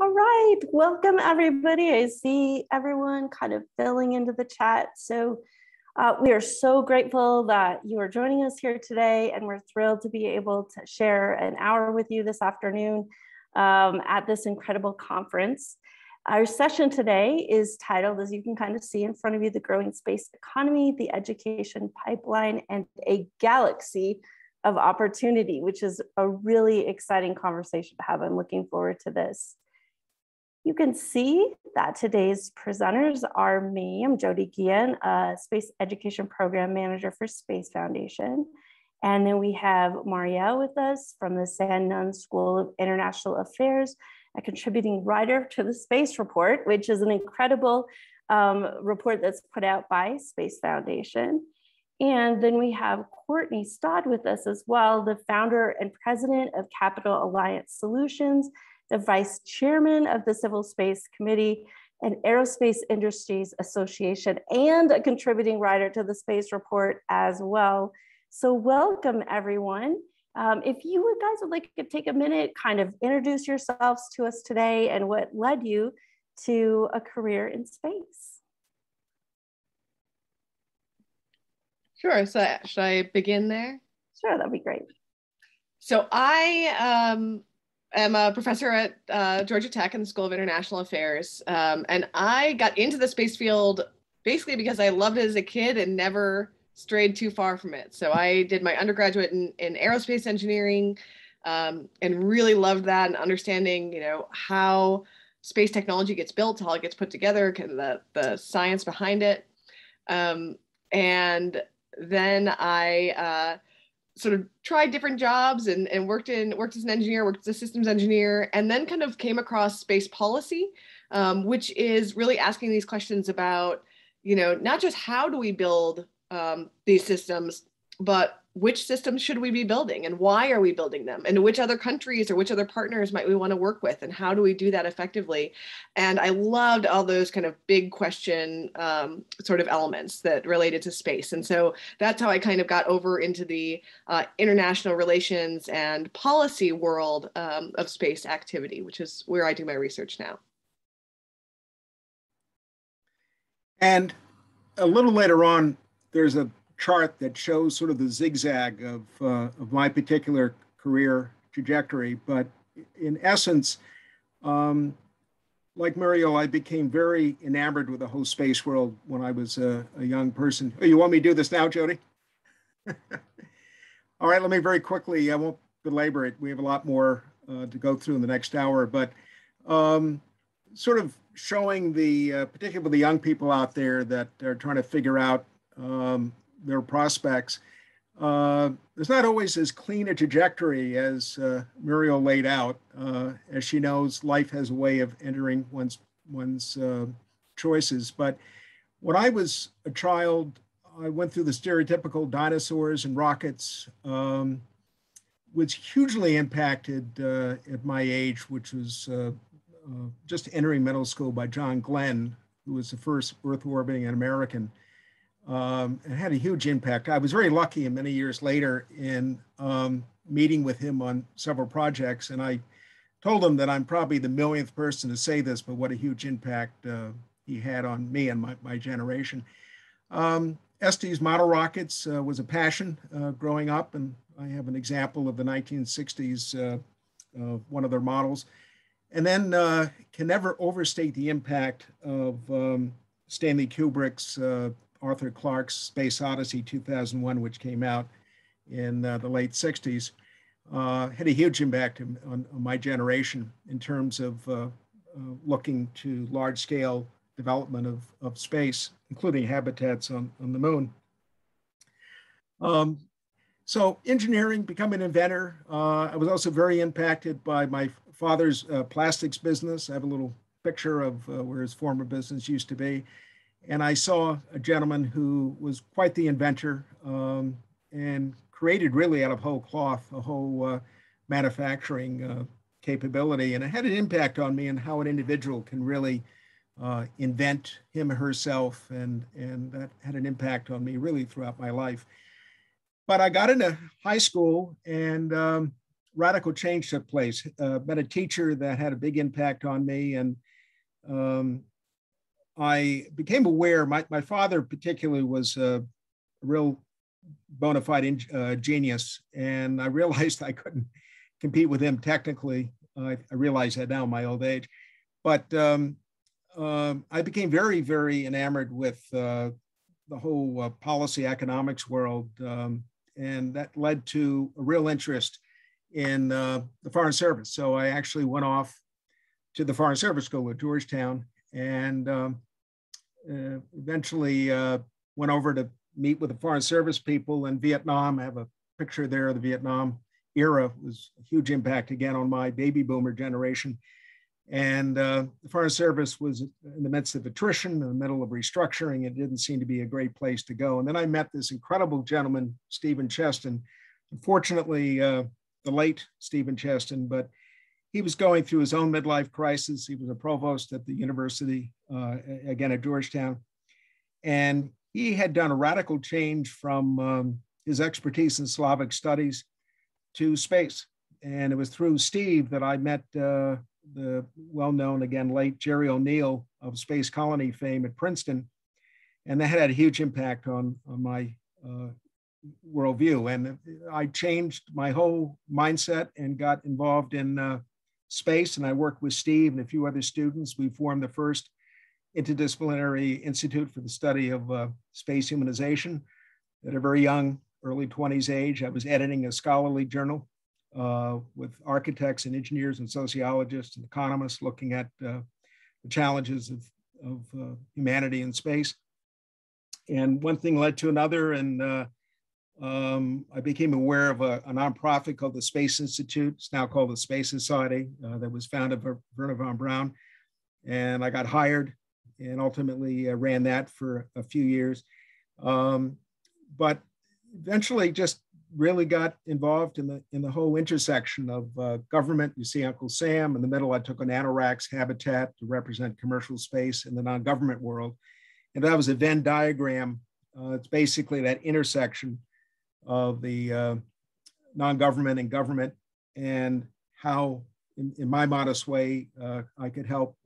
All right, welcome everybody. I see everyone kind of filling into the chat. So uh, we are so grateful that you are joining us here today and we're thrilled to be able to share an hour with you this afternoon um, at this incredible conference. Our session today is titled, as you can kind of see in front of you, The Growing Space Economy, the Education Pipeline, and a Galaxy of Opportunity, which is a really exciting conversation to have. I'm looking forward to this. You can see that today's presenters are me, I'm Jodie Guillen, a Space Education Program Manager for Space Foundation. And then we have Mariel with us from the Sam Nunn School of International Affairs, a contributing writer to the Space Report, which is an incredible um, report that's put out by Space Foundation. And then we have Courtney Stadd with us as well, the founder and president of Capitol Alliance Solutions, the vice chairman of the Civil Space Committee and Aerospace Industries Association, and a contributing writer to the Space Report as well. So welcome everyone. Um, if you guys would like to take a minute, kind of introduce yourselves to us today and what led you to a career in space. Sure, so should I begin there? Sure, that'd be great. So I um, am a professor at uh, Georgia Tech in the School of International Affairs. Um, and I got into the space field basically because I loved it as a kid and never strayed too far from it. So I did my undergraduate in, in aerospace engineering um, and really loved that and understanding, you know, how space technology gets built, how it gets put together, the, the science behind it. Um, and then I uh, sort of tried different jobs and, and worked in worked as an engineer, worked as a systems engineer, and then kind of came across space policy, um, which is really asking these questions about, you know, not just how do we build um, these systems, but which systems should we be building and why are we building them and which other countries or which other partners might we want to work with and how do we do that effectively? And i loved all those kind of big question um, sort of elements that related to space. And so that's how i kind of got over into the uh, international relations and policy world um, of space activity which is where i do my research now. And a little later on there's a chart that shows sort of the zigzag of, uh, of my particular career trajectory. But in essence, um, like Muriel, I became very enamored with the whole space world when I was a, a young person. Oh, you want me to do this now, Jodie? All right, let me very quickly, I won't belabor it. We have a lot more uh, to go through in the next hour, but um, sort of showing the, uh, particularly the young people out there that are trying to figure out um, their prospects. Uh, it's not always as clean a trajectory as uh, Muriel laid out. Uh, as she knows, life has a way of entering one's one's uh, choices. But when I was a child, I went through the stereotypical dinosaurs and rockets. Um, was hugely impacted uh, at my age, which was uh, just entering middle school by John Glenn, who was the first Earth orbiting an American um, it had a huge impact. I was very lucky and many years later in um, meeting with him on several projects. And I told him that I'm probably the millionth person to say this, but what a huge impact uh, he had on me and my, my generation. Um, Estes model rockets uh, was a passion uh, growing up. And I have an example of the 1960s, uh, one of their models. And then uh, can never overstate the impact of um, Stanley Kubrick's uh, Arthur Clarke's Space Odyssey 2001, which came out in uh, the late 60s, uh, had a huge impact on, on, my generation in terms of uh, uh, looking to large scale development of, of space, including habitats on, on the moon. Um, so engineering, becoming an inventor. Uh, I was also very impacted by my father's uh, plastics business. I have a little picture of where his former business used to be and I saw a gentleman who was quite the inventor um, and created really out of whole cloth a whole uh, manufacturing uh, capability. And it had an impact on me and how an individual can really uh, invent him or herself. And, and that had an impact on me really throughout my life. But I got into high school and um, radical change took place. Uh, met a teacher that had a big impact on me, and um, I became aware. My my father particularly was a real bona fide in, uh, genius, and I realized I couldn't compete with him technically. I, I realize that now in my old age, but um, um, I became very, very enamored with uh, the whole uh, policy economics world, um, and that led to a real interest in uh, the Foreign Service. So I actually went off to the Foreign Service School at Georgetown, and um, eventually uh, went over to meet with the Foreign Service people in Vietnam. I have a picture there of the Vietnam era. It was a huge impact again on my baby boomer generation. And uh, the Foreign Service was in the midst of attrition, in the middle of restructuring. It didn't seem to be a great place to go. And then I met this incredible gentleman, Stephen Cheston. Unfortunately, uh, the late Stephen Cheston, but he was going through his own midlife crisis. He was a provost at the university, uh, again at Georgetown. And he had done a radical change from um, his expertise in Slavic studies to space. And it was through Steve that I met uh, the well-known, again, late Gerry O'Neill of space colony fame at Princeton. And that had a huge impact on, on my uh, worldview. And I changed my whole mindset and got involved in uh, space. And I worked with Steve and a few other students. We formed the first interdisciplinary institute for the study of uh, space humanization. At a very young, early 20s age, I was editing a scholarly journal uh, with architects and engineers and sociologists and economists looking at uh, the challenges of, of uh, humanity in space. And one thing led to another, and uh, um, I became aware of a, a, nonprofit called the Space Institute. It's now called the Space Society, uh, that was founded by Wernher von Braun. And I got hired and ultimately uh, ran that for a few years. Um, but eventually just really got involved in the in the whole intersection of uh, government. You see Uncle Sam in the middle. I took a Nanoracks habitat to represent commercial space in the non-government world, and that was a Venn diagram. Uh, it's basically that intersection of the uh, non-government and government, and how, in, in my modest way, uh, I could help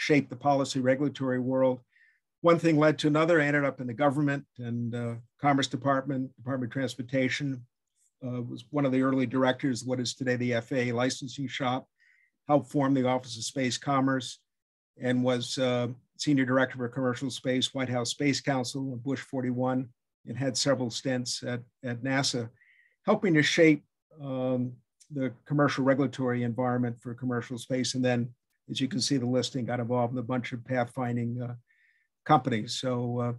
uh, shape the policy regulatory world one thing led to another. I ended up in the government and uh, Commerce Department, Department of Transportation. Uh, was one of the early directors of what is today the FAA licensing shop. Helped form the Office of Space Commerce, and was uh, senior director for commercial space, White House Space Council, Bush 41, and had several stints at, at NASA, helping to shape um, the commercial regulatory environment for commercial space. And then, as you can see, the listing got involved in a bunch of pathfinding uh, companies. So uh,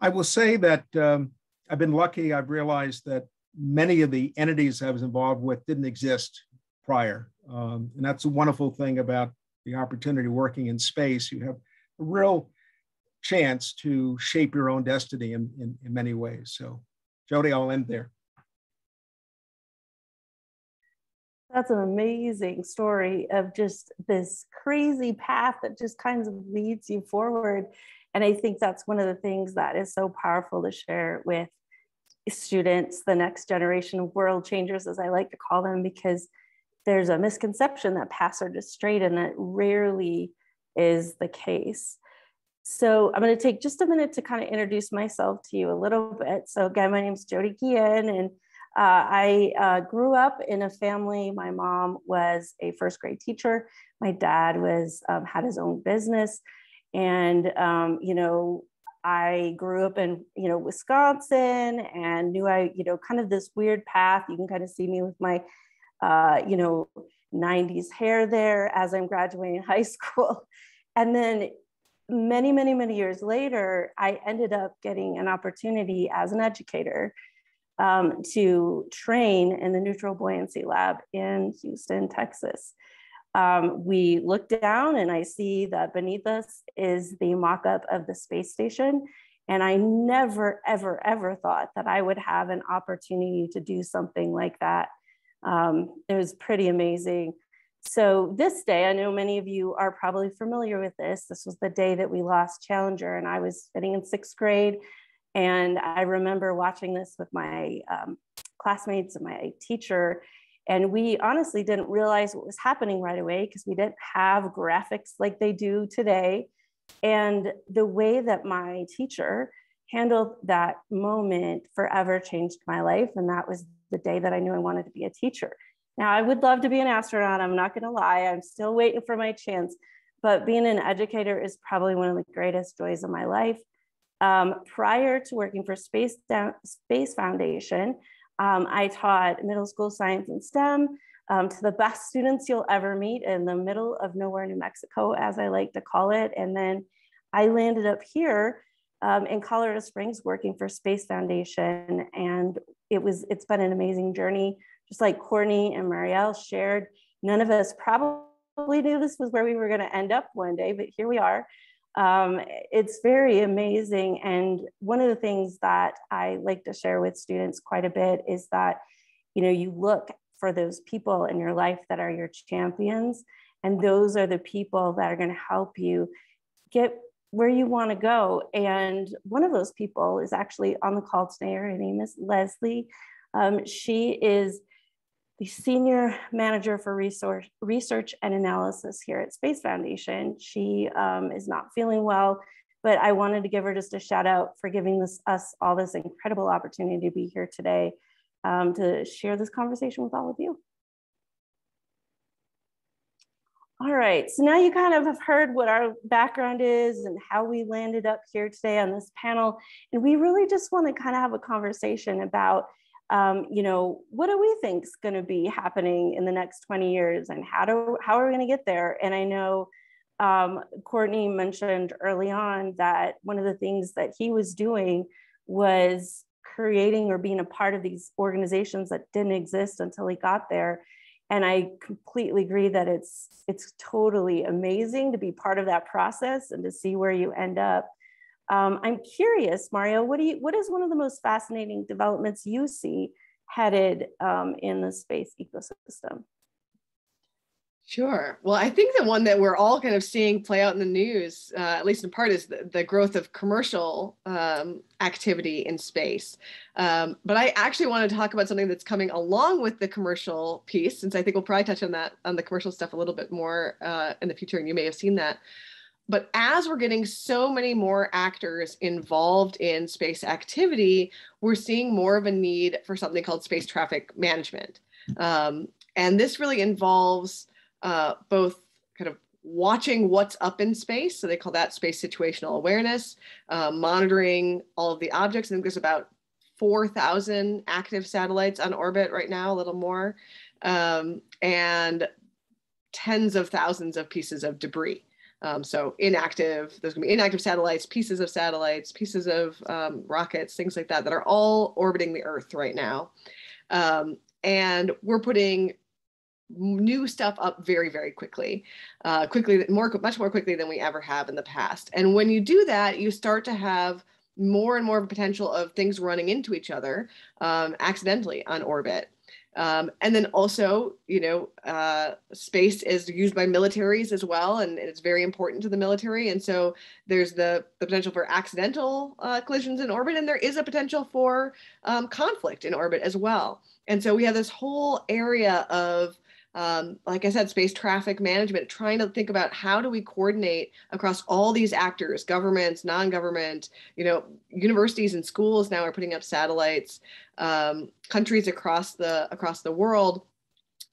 I will say that um, I've been lucky. I've realized that many of the entities I was involved with didn't exist prior. Um, and that's a wonderful thing about the opportunity working in space. You have a real chance to shape your own destiny in, in, in many ways. So, Jodie, I'll end there. That's an amazing story of just this crazy path that just kind of leads you forward. And I think that's one of the things that is so powerful to share with students, the next generation of world changers, as I like to call them, because there's a misconception that paths are just straight and that rarely is the case. So I'm going to take just a minute to kind of introduce myself to you a little bit. So again, my name is Jodie Guillen, and uh, I uh, grew up in a family. My mom was a first grade teacher. My dad was um, had his own business. And, um, you know, I grew up in, you know, Wisconsin and knew I, you know, kind of this weird path. You can kind of see me with my, uh, you know, 90s hair there as I'm graduating high school. And then many, many, many years later, I ended up getting an opportunity as an educator um, to train in the neutral buoyancy lab in Houston, Texas um, we look down and I see that beneath us is the mock-up of the space station. And I never, ever, ever thought that I would have an opportunity to do something like that. Um, it was pretty amazing. So this day, I know many of you are probably familiar with this. This was the day that we lost Challenger and I was sitting in sixth grade. And I remember watching this with my um, classmates and my teacher And we honestly didn't realize what was happening right away because we didn't have graphics like they do today. And the way that my teacher handled that moment forever changed my life. And that was the day that I knew I wanted to be a teacher. Now, I would love to be an astronaut. I'm not going to lie. I'm still waiting for my chance. But being an educator is probably one of the greatest joys of my life. Um, prior to working for Space, Down, Space Foundation, um, I taught middle school science and STEM um, to the best students you'll ever meet in the middle of nowhere, New Mexico, as I like to call it. And then I landed up here um, in Colorado Springs working for Space Foundation. And it was, it's been an amazing journey. Just like Courtney and Mariel shared, none of us probably knew this was where we were going to end up one day, but here we are. Um, it's very amazing. And one of the things that I like to share with students quite a bit is that, you know, you look for those people in your life that are your champions, and those are the people that are going to help you get where you want to go. And one of those people is actually on the call today. Her name is Lesley. Um, she is the senior manager for resource, research and analysis here at Space Foundation. She um, is not feeling well, but I wanted to give her just a shout out for giving this, us all this incredible opportunity to be here today um, to share this conversation with all of you. All right, so now you kind of have heard what our background is and how we landed up here today on this panel. And we really just want to kind of have a conversation about, um, you know, what do we think is going to be happening in the next 20 years and how, do, how are we going to get there? And I know um, Courtney mentioned early on that one of the things that he was doing was creating or being a part of these organizations that didn't exist until he got there and i completely agree that it's it's totally amazing to be part of that process and to see where you end up um, i'm curious Mariel what do you what is one of the most fascinating developments you see headed um, in the space ecosystem Sure. Well, I think the one that we're all kind of seeing play out in the news, uh, at least in part, is the, the growth of commercial um, activity in space. Um, but I actually want to talk about something that's coming along with the commercial piece, since I think we'll probably touch on that on the commercial stuff a little bit more uh, in the future, and you may have seen that. But as we're getting so many more actors involved in space activity, we're seeing more of a need for something called space traffic management. Um, and this really involves uh, both kind of watching what's up in space. So they call that space situational awareness, uh, monitoring all of the objects. I think there's about 4,000 active satellites on orbit right now, a little more, um, and tens of thousands of pieces of debris. Um, so inactive, there's gonna be inactive satellites, pieces of satellites, pieces of um, rockets, things like that, that are all orbiting the Earth right now. Um, and we're putting new stuff up very very quickly uh, quickly more much more quickly than we ever have in the past and when you do that you start to have more and more potential of things running into each other um, accidentally on orbit um, and then also you know uh, space is used by militaries as well and it's very important to the military. And so there's the, the potential for accidental uh, collisions in orbit and there is a potential for um, conflict in orbit as well. And so we have this whole area of um, like I said, space traffic management, trying to think about how do we coordinate across all these actors, governments, non-government, you know, universities and schools now are putting up satellites, um, countries across the across the world,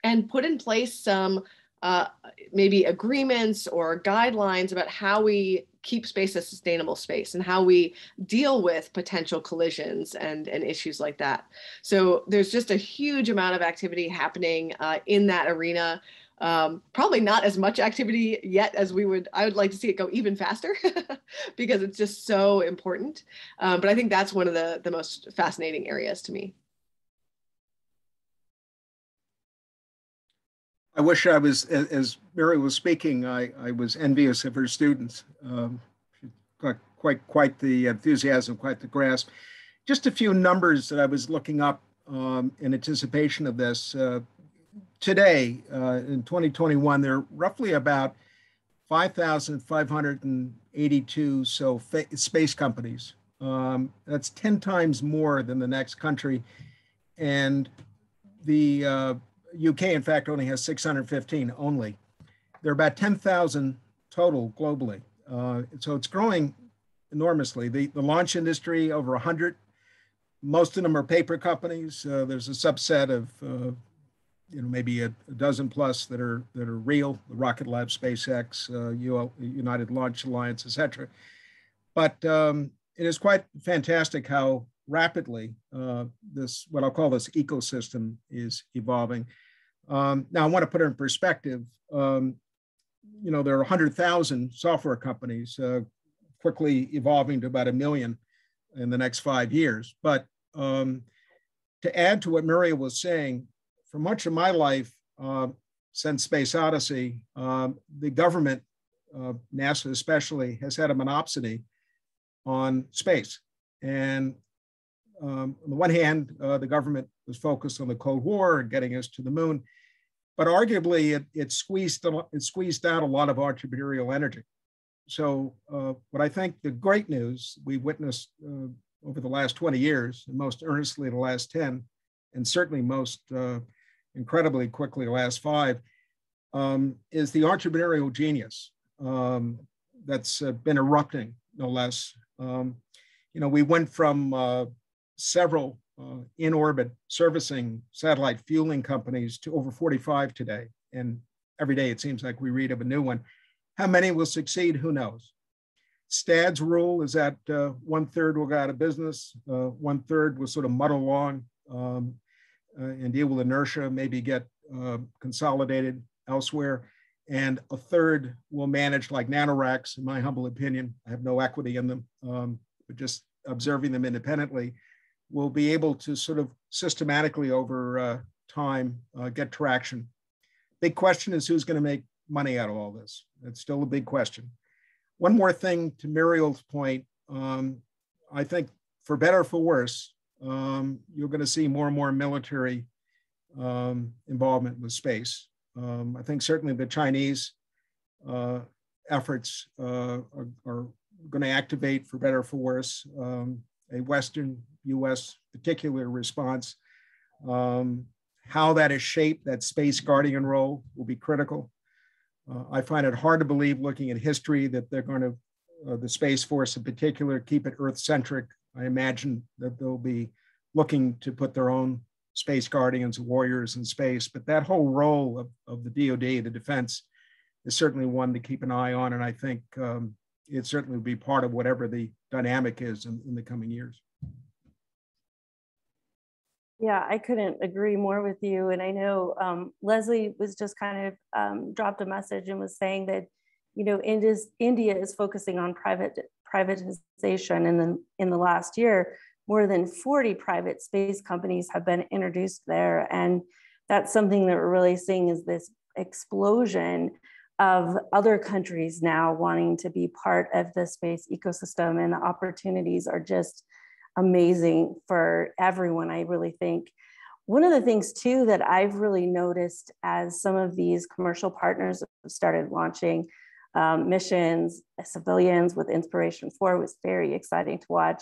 and put in place some uh, maybe agreements or guidelines about how we keep space a sustainable space and how we deal with potential collisions and, and issues like that. So there's just a huge amount of activity happening uh, in that arena. Um, probably not as much activity yet as we would, I would like to see it go even faster because it's just so important. Um, but I think that's one of the, the most fascinating areas to me. I wish I was, as Mary was speaking, I, I was envious of her students. Um, got quite, quite the enthusiasm, quite the grasp. Just a few numbers that I was looking up um, in anticipation of this. Uh, today, uh, in 2021, there are roughly about 5,582 so space companies. Um, that's 10 times more than the next country. And the uh, UK, in fact, only has 615 only. There are about 10,000 total globally. Uh, so it's growing enormously. The, the launch industry, over 100. Most of them are paper companies. Uh, there's a subset of, uh, you know, maybe a, a, dozen plus that are that are real. The Rocket Lab, SpaceX, UL, uh, United Launch Alliance, etc. But um, it is quite fantastic how rapidly uh, this, what I'll call this ecosystem, is evolving. Um, now, I want to put it in perspective. Um, you know, there are 100,000 software companies uh, quickly evolving to about a million in the next five years. But um, to add to what Muriel was saying, for much of my life uh, since Space Odyssey, um, the government, uh, NASA especially, has had a monopsony on space. And um, on the one hand, uh, the government was focused on the Cold War and getting us to the moon, but arguably it, it squeezed it squeezed out a lot of entrepreneurial energy. So, uh, what I think the great news we witnessed uh, over the last 20 years, and most earnestly the last 10, and certainly most uh, incredibly quickly the last five, um, is the entrepreneurial genius um, that's uh, been erupting, no less. Um, you know, we went from uh, several uh, in orbit servicing satellite fueling companies to over 45 today. And every day it seems like we read of a new one. How many will succeed? Who knows? Stadd's rule is that uh, one third will go out of business, uh, one third will sort of muddle along um, uh, and deal with inertia, maybe get uh, consolidated elsewhere. And a third will manage like nanoracks, in my humble opinion. I have no equity in them, um, but just observing them independently will be able to sort of systematically over uh, time uh, get traction. Big question is who's going to make money out of all this? It's still a big question. One more thing to Muriel's point, um, I think for better or for worse, um, you're going to see more and more military um, involvement with space. Um, I think certainly the Chinese uh, efforts uh, are, are going to activate for better or for worse um, a Western US particular response. Um, how that is shaped, that space guardian role will be critical. Uh, I find it hard to believe looking at history that they're going to, uh, the Space Force in particular, keep it Earth centric. I imagine that they'll be looking to put their own space guardians, warriors in space, but that whole role of, of the DoD, the defense, is certainly one to keep an eye on. And I think um, it certainly will be part of whatever the dynamic is in, in the coming years. Yeah, I couldn't agree more with you. And I know um, Lesley was just kind of um, dropped a message and was saying that, you know, India's, India is focusing on private privatization. And then in the last year, more than 40 private space companies have been introduced there. And that's something that we're really seeing is this explosion of other countries now wanting to be part of the space ecosystem and the opportunities are just amazing for everyone i really think one of the things too that i've really noticed as some of these commercial partners have started launching um, missions civilians with inspiration 4 was very exciting to watch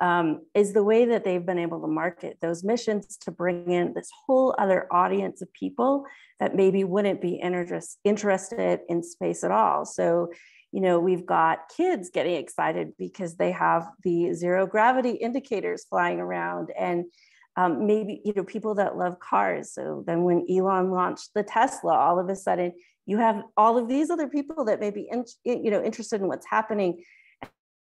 um, is the way that they've been able to market those missions to bring in this whole other audience of people that maybe wouldn't be interest, interested in space at all. So, you know, we've got kids getting excited because they have the zero gravity indicators flying around and um, maybe, you know, people that love cars. So then when Elon launched the Tesla, all of a sudden you have all of these other people that may be, in, you know, interested in what's happening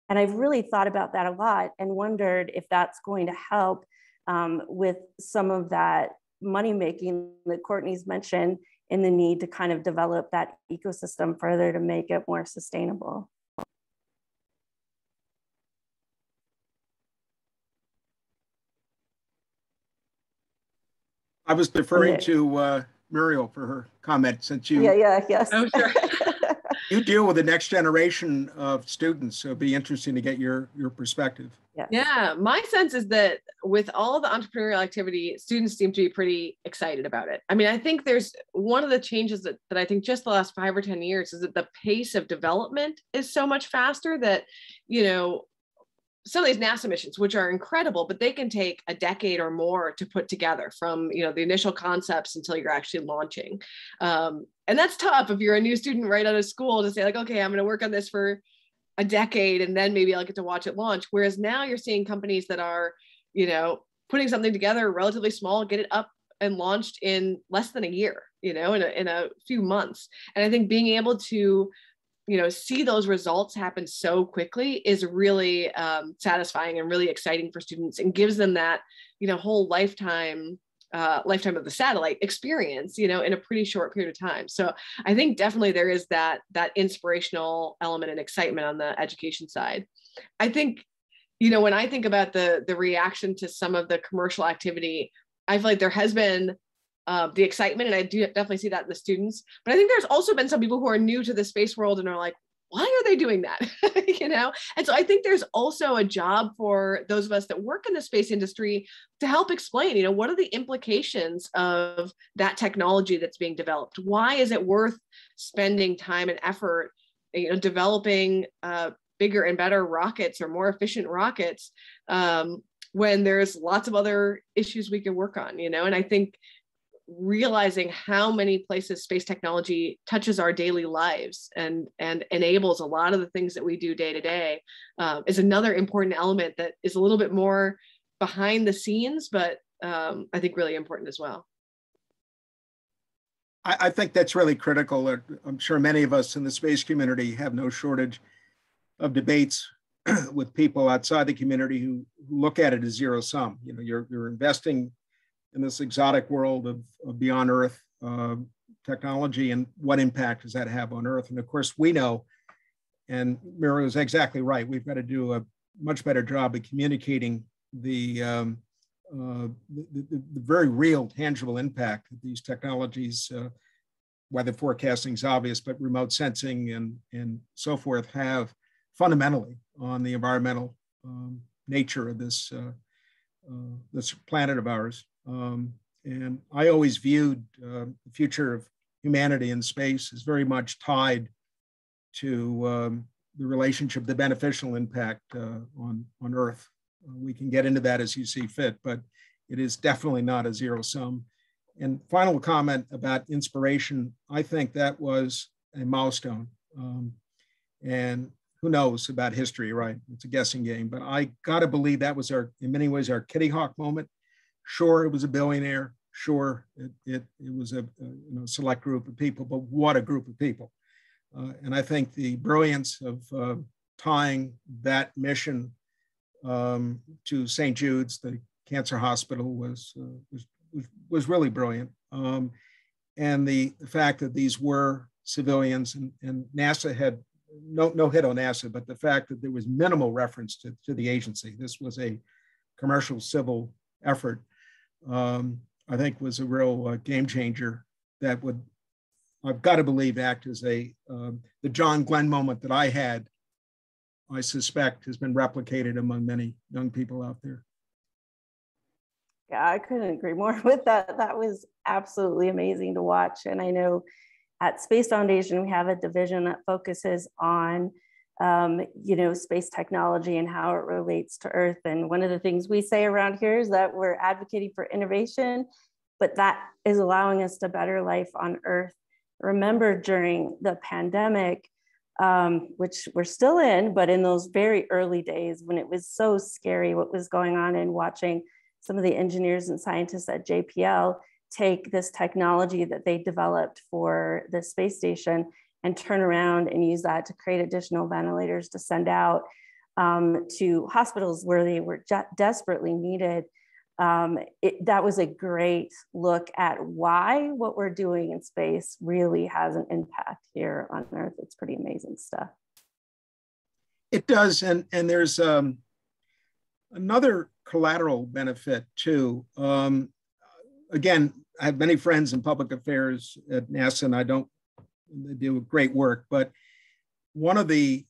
and I've really thought about that a lot and wondered if that's going to help um, with some of that money making that Courtney's mentioned in the need to kind of develop that ecosystem further to make it more sustainable. I was deferring okay. to uh, Muriel for her comment since you. Yeah, yeah, yes. Oh, sure. you deal with the next generation of students, so it'd be interesting to get your your perspective. Yeah. yeah, my sense is that with all the entrepreneurial activity, students seem to be pretty excited about it. I mean, I think there's one of the changes that, that I think just the last five or 10 years is that the pace of development is so much faster that, you know, some of these NASA missions, which are incredible, but they can take a decade or more to put together from you know the initial concepts until you're actually launching. Um, and that's tough if you're a new student right out of school to say like, okay, I'm going to work on this for a decade and then maybe I'll get to watch it launch. Whereas now you're seeing companies that are, you know, putting something together relatively small, get it up and launched in less than a year, you know, in a, in a few months. And I think being able to you know see those results happen so quickly is really um, satisfying and really exciting for students and gives them that you know whole lifetime uh, lifetime of the satellite experience you know in a pretty short period of time. So i think definitely there is that that inspirational element and excitement on the education side. I think you know when i think about the the reaction to some of the commercial activity i feel like there has been uh, the excitement, and I do definitely see that in the students. But I think there's also been some people who are new to the space world and are like, why are they doing that? you know? And so I think there's also a job for those of us that work in the space industry to help explain, you know, what are the implications of that technology that's being developed? Why is it worth spending time and effort, you know, developing uh, bigger and better rockets or more efficient rockets um, when there's lots of other issues we can work on, you know? And I think realizing how many places space technology touches our daily lives and and enables a lot of the things that we do day to day um, is another important element that is a little bit more behind the scenes but um, i think really important as well. I, I think that's really critical. I'm sure many of us in the space community have no shortage of debates with people outside the community who, look at it as zero sum. You know you're, you're investing in this exotic world of, of beyond Earth uh, technology and what impact does that have on Earth? And of course, we know, and Mira is exactly right, we've got to do a much better job of communicating the, um, uh, the, the, the, very real, tangible impact that these technologies, uh, weather forecasting is obvious, but remote sensing and, and so forth have fundamentally on the environmental um, nature of this, uh, uh this planet of ours. Um, and I always viewed uh, the future of humanity in space as very much tied to um, the relationship, the beneficial impact uh, on, on Earth. Uh, we can get into that as you see fit, but it is definitely not a zero sum. And final comment about inspiration, I think that was a milestone. Um, and who knows about history, right? It's a guessing game, but I gotta believe that was our, in many ways, our Kitty Hawk moment. Sure, it was a billionaire. Sure, it, it, it was a, a you know, select group of people, but what a group of people. Uh, and I think the brilliance of uh, tying that mission um, to St. Jude's, the cancer hospital, was, uh, was, was, was, really brilliant. Um, and the, the, fact that these were civilians and, and NASA had no, no hit on NASA, but the fact that there was minimal reference to, to the agency. This was a commercial civil effort um, I think was a real uh, game changer that would, I've got to believe, act as a, um, the John Glenn moment that I had, I suspect has been replicated among many young people out there. Yeah, I couldn't agree more with that. That was absolutely amazing to watch. And I know at Space Foundation, we have a division that focuses on um, you know, space technology and how it relates to Earth. And one of the things we say around here is that we're advocating for innovation, but that is allowing us to better life on Earth. Remember during the pandemic, um, which we're still in, but in those very early days when it was so scary what was going on and watching some of the engineers and scientists at JPL take this technology that they developed for the space station and turn around and use that to create additional ventilators to send out um, to hospitals where they were desperately needed. Um, it, that was a great look at why what we're doing in space really has an impact here on Earth. It's pretty amazing stuff. It does, and and there's um, another collateral benefit too. Um, again, I have many friends in public affairs at NASA, and I don't they do great work. But one of the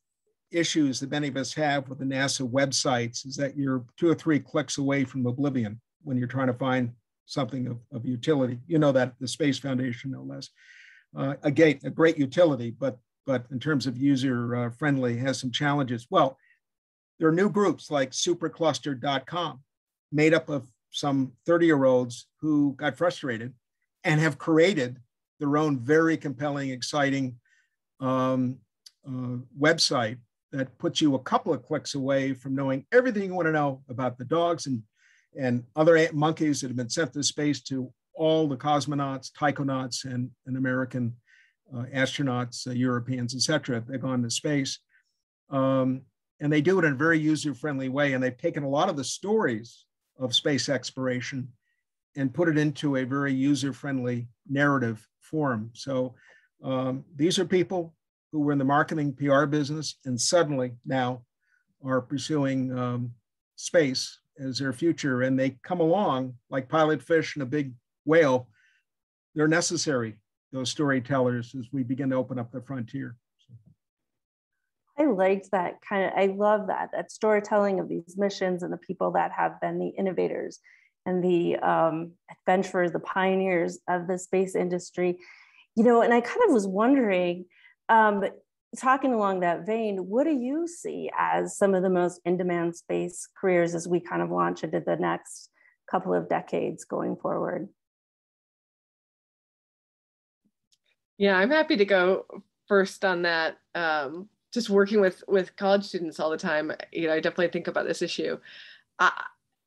issues that many of us have with the NASA websites is that you're two or three clicks away from oblivion when you're trying to find something of, of utility. You know that the Space Foundation, no less. Uh, a, gate, a great utility, but but in terms of user uh, friendly, has some challenges. Well, there are new groups like supercluster.com, made up of some 30 year olds who got frustrated and have created their own very compelling, exciting um, uh, website that puts you a couple of clicks away from knowing everything you want to know about the dogs and, and other monkeys that have been sent to space to all the cosmonauts, taikonauts, and, and American uh, astronauts, uh, Europeans, etc. They've gone to space. Um, and they do it in a very user-friendly way. And they've taken a lot of the stories of space exploration and put it into a very user-friendly narrative form. So um, these are people who were in the marketing PR business and suddenly now are pursuing um, space as their future. And they come along like pilot fish and a big whale. They're necessary, those storytellers, as we begin to open up the frontier. I liked that kind of, I love that, that storytelling of these missions and the people that have been the innovators and the um, adventurers, the pioneers of the space industry. You know, and I kind of was wondering, um, talking along that vein, what do you see as some of the most in-demand space careers as we kind of launch into the next couple of decades going forward? Yeah, I'm happy to go first on that. Um, just working with with college students all the time, you know, I definitely think about this issue. I,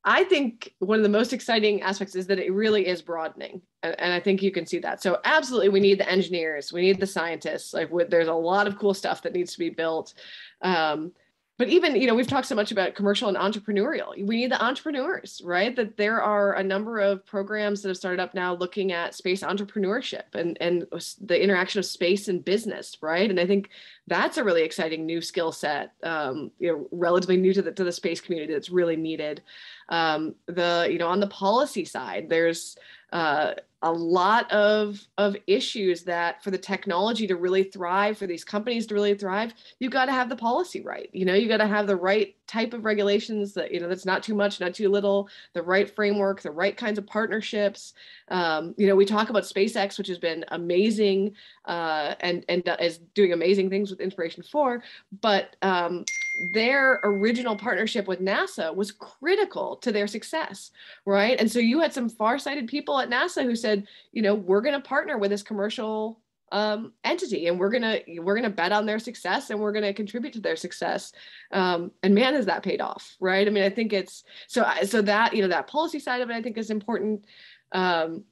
I think one of the most exciting aspects is that it really is broadening, and, and I think you can see that. So absolutely, we need the engineers, we need the scientists. Like, there's a lot of cool stuff that needs to be built. Um, but even you know we've talked so much about commercial and entrepreneurial we need the entrepreneurs right that there are a number of programs that have started up now looking at space entrepreneurship and and the interaction of space and business right and i think that's a really exciting new skill set um, you know relatively new to the to the space community that's really needed. Um, the you know on the policy side there's uh, a lot of of issues that for the technology to really thrive for these companies to really thrive you've got to have the policy right. You know you got to have the right type of regulations that you know that's not too much not too little the right framework the right kinds of partnerships. Um, you know we talk about spacex which has been amazing uh, and and is doing amazing things with inspiration 4 but um, their original partnership with NASA was critical to their success, right? And so you had some far-sighted people at NASA who said, you know, we're going to partner with this commercial um, entity, and we're gonna we're gonna bet on their success, and we're gonna contribute to their success. Um, and man, has that paid off, right? I mean, I think it's so so that you know that policy side of it, I think is important. Um,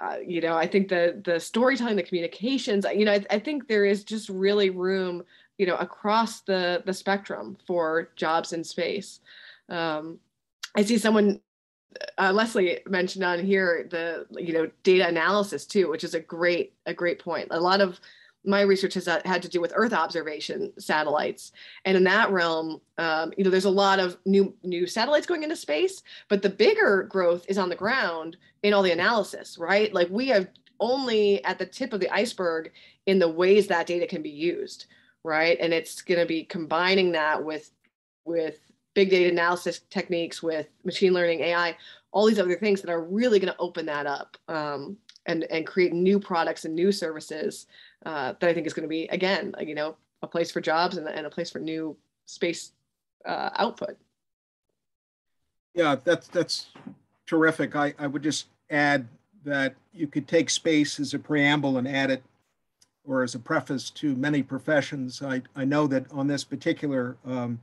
uh, you know, I think the the storytelling, the communications, you know, I, I think there is just really room you know across the the spectrum for jobs in space. Um, i see someone uh, Lesley mentioned on here the you know data analysis too which is a great a great point. A lot of my research has had to do with earth observation satellites. And in that realm um, you know there's a lot of new new satellites going into space but the bigger growth is on the ground in all the analysis right? Like we have only at the tip of the iceberg in the ways that data can be used right? And it's going to be combining that with with big data analysis techniques, with machine learning, AI, all these other things that are really going to open that up. Um, and and create new products and new services uh, that I think is going to be again, you know, a place for jobs and, and a place for new space uh, output. Yeah, that's that's terrific. I, I would just add that you could take space as a preamble and add it or as a preface to many professions. I, I know that on this particular um,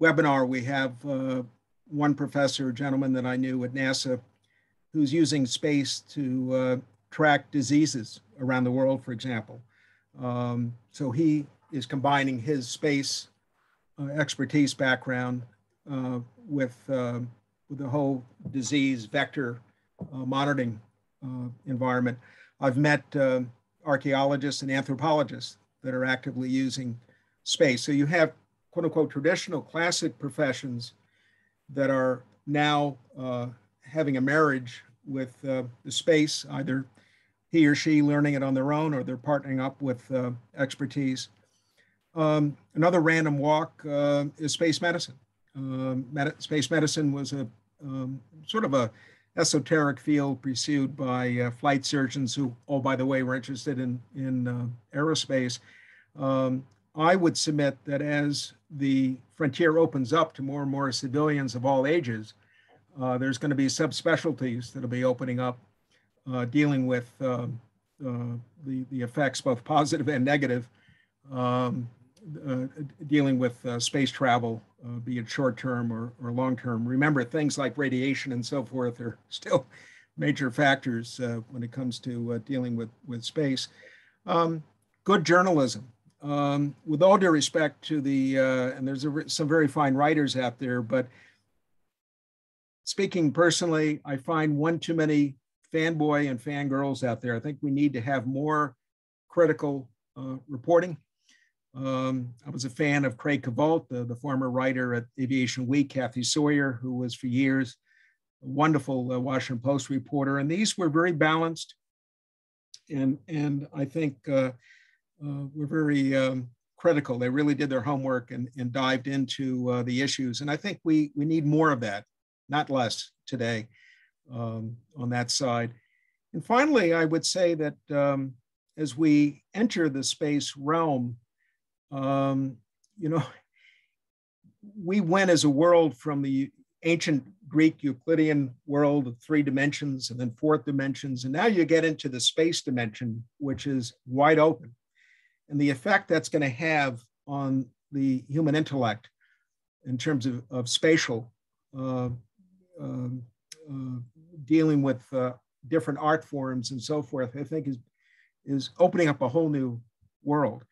webinar, we have uh, one professor, a gentleman that I knew at NASA, who's using space to uh, track diseases around the world, for example. Um, so he is combining his space uh, expertise background uh, with, uh, with the whole disease vector uh, monitoring environment. I've met archaeologists and anthropologists that are actively using space. So you have quote unquote traditional classic professions that are now uh, having a marriage with uh, the space, either he or she learning it on their own or they're partnering up with uh, expertise. Um, another random walk uh, is space medicine. Um, med space medicine was a um, sort of a esoteric field pursued by uh, flight surgeons who, oh, by the way, were interested in, in uh, aerospace. Um, I would submit that as the frontier opens up to more and more civilians of all ages, uh, there's going to be subspecialties that'll be opening up, uh, dealing with um, uh, the, the effects, both positive and negative, um, uh, dealing with uh, space travel, uh, be it short term or, or long term. Remember, things like radiation and so forth are still major factors when it comes to dealing with, with space. Um, good journalism. Um, with all due respect to the, and there's a, some very fine writers out there, but speaking personally, I find one too many fanboy and fangirls out there. I think we need to have more critical uh, reporting. Um, I was a fan of Craig Covault, the, the, former writer at Aviation Week, Kathy Sawyer, who was for years a wonderful uh, Washington Post reporter. And these were very balanced. And, and I think uh, uh were very um, critical. They really did their homework and, and dived into uh, the issues. And I think we, we need more of that not less today um, on that side. And finally, I would say that um, as we enter the space realm, um, you know, we went as a world from the ancient Greek Euclidean world of three dimensions and then fourth dimensions. And now you get into the space dimension, which is wide open. And the effect that's going to have on the human intellect in terms of, of spatial uh, um, dealing with uh, different art forms and so forth, I think is, is opening up a whole new world.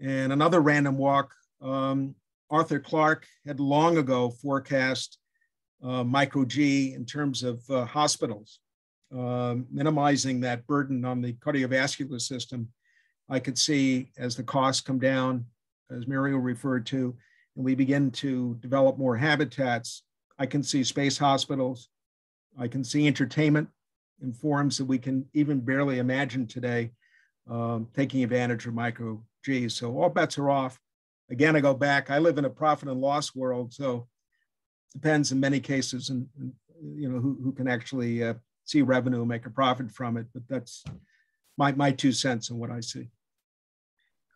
And another random walk, um, Arthur Clarke had long ago forecast uh, micro G in terms of uh, hospitals, um, minimizing that burden on the cardiovascular system. I could see as the costs come down, as Mariel referred to, and we begin to develop more habitats, I can see space hospitals. I can see entertainment in forms that we can even barely imagine today, um, taking advantage of micro G. So all bets are off. Again, I go back. I live in a profit and loss world, so depends in many cases, and, you know who, who can actually uh, see revenue and make a profit from it. But that's my my two cents on what I see.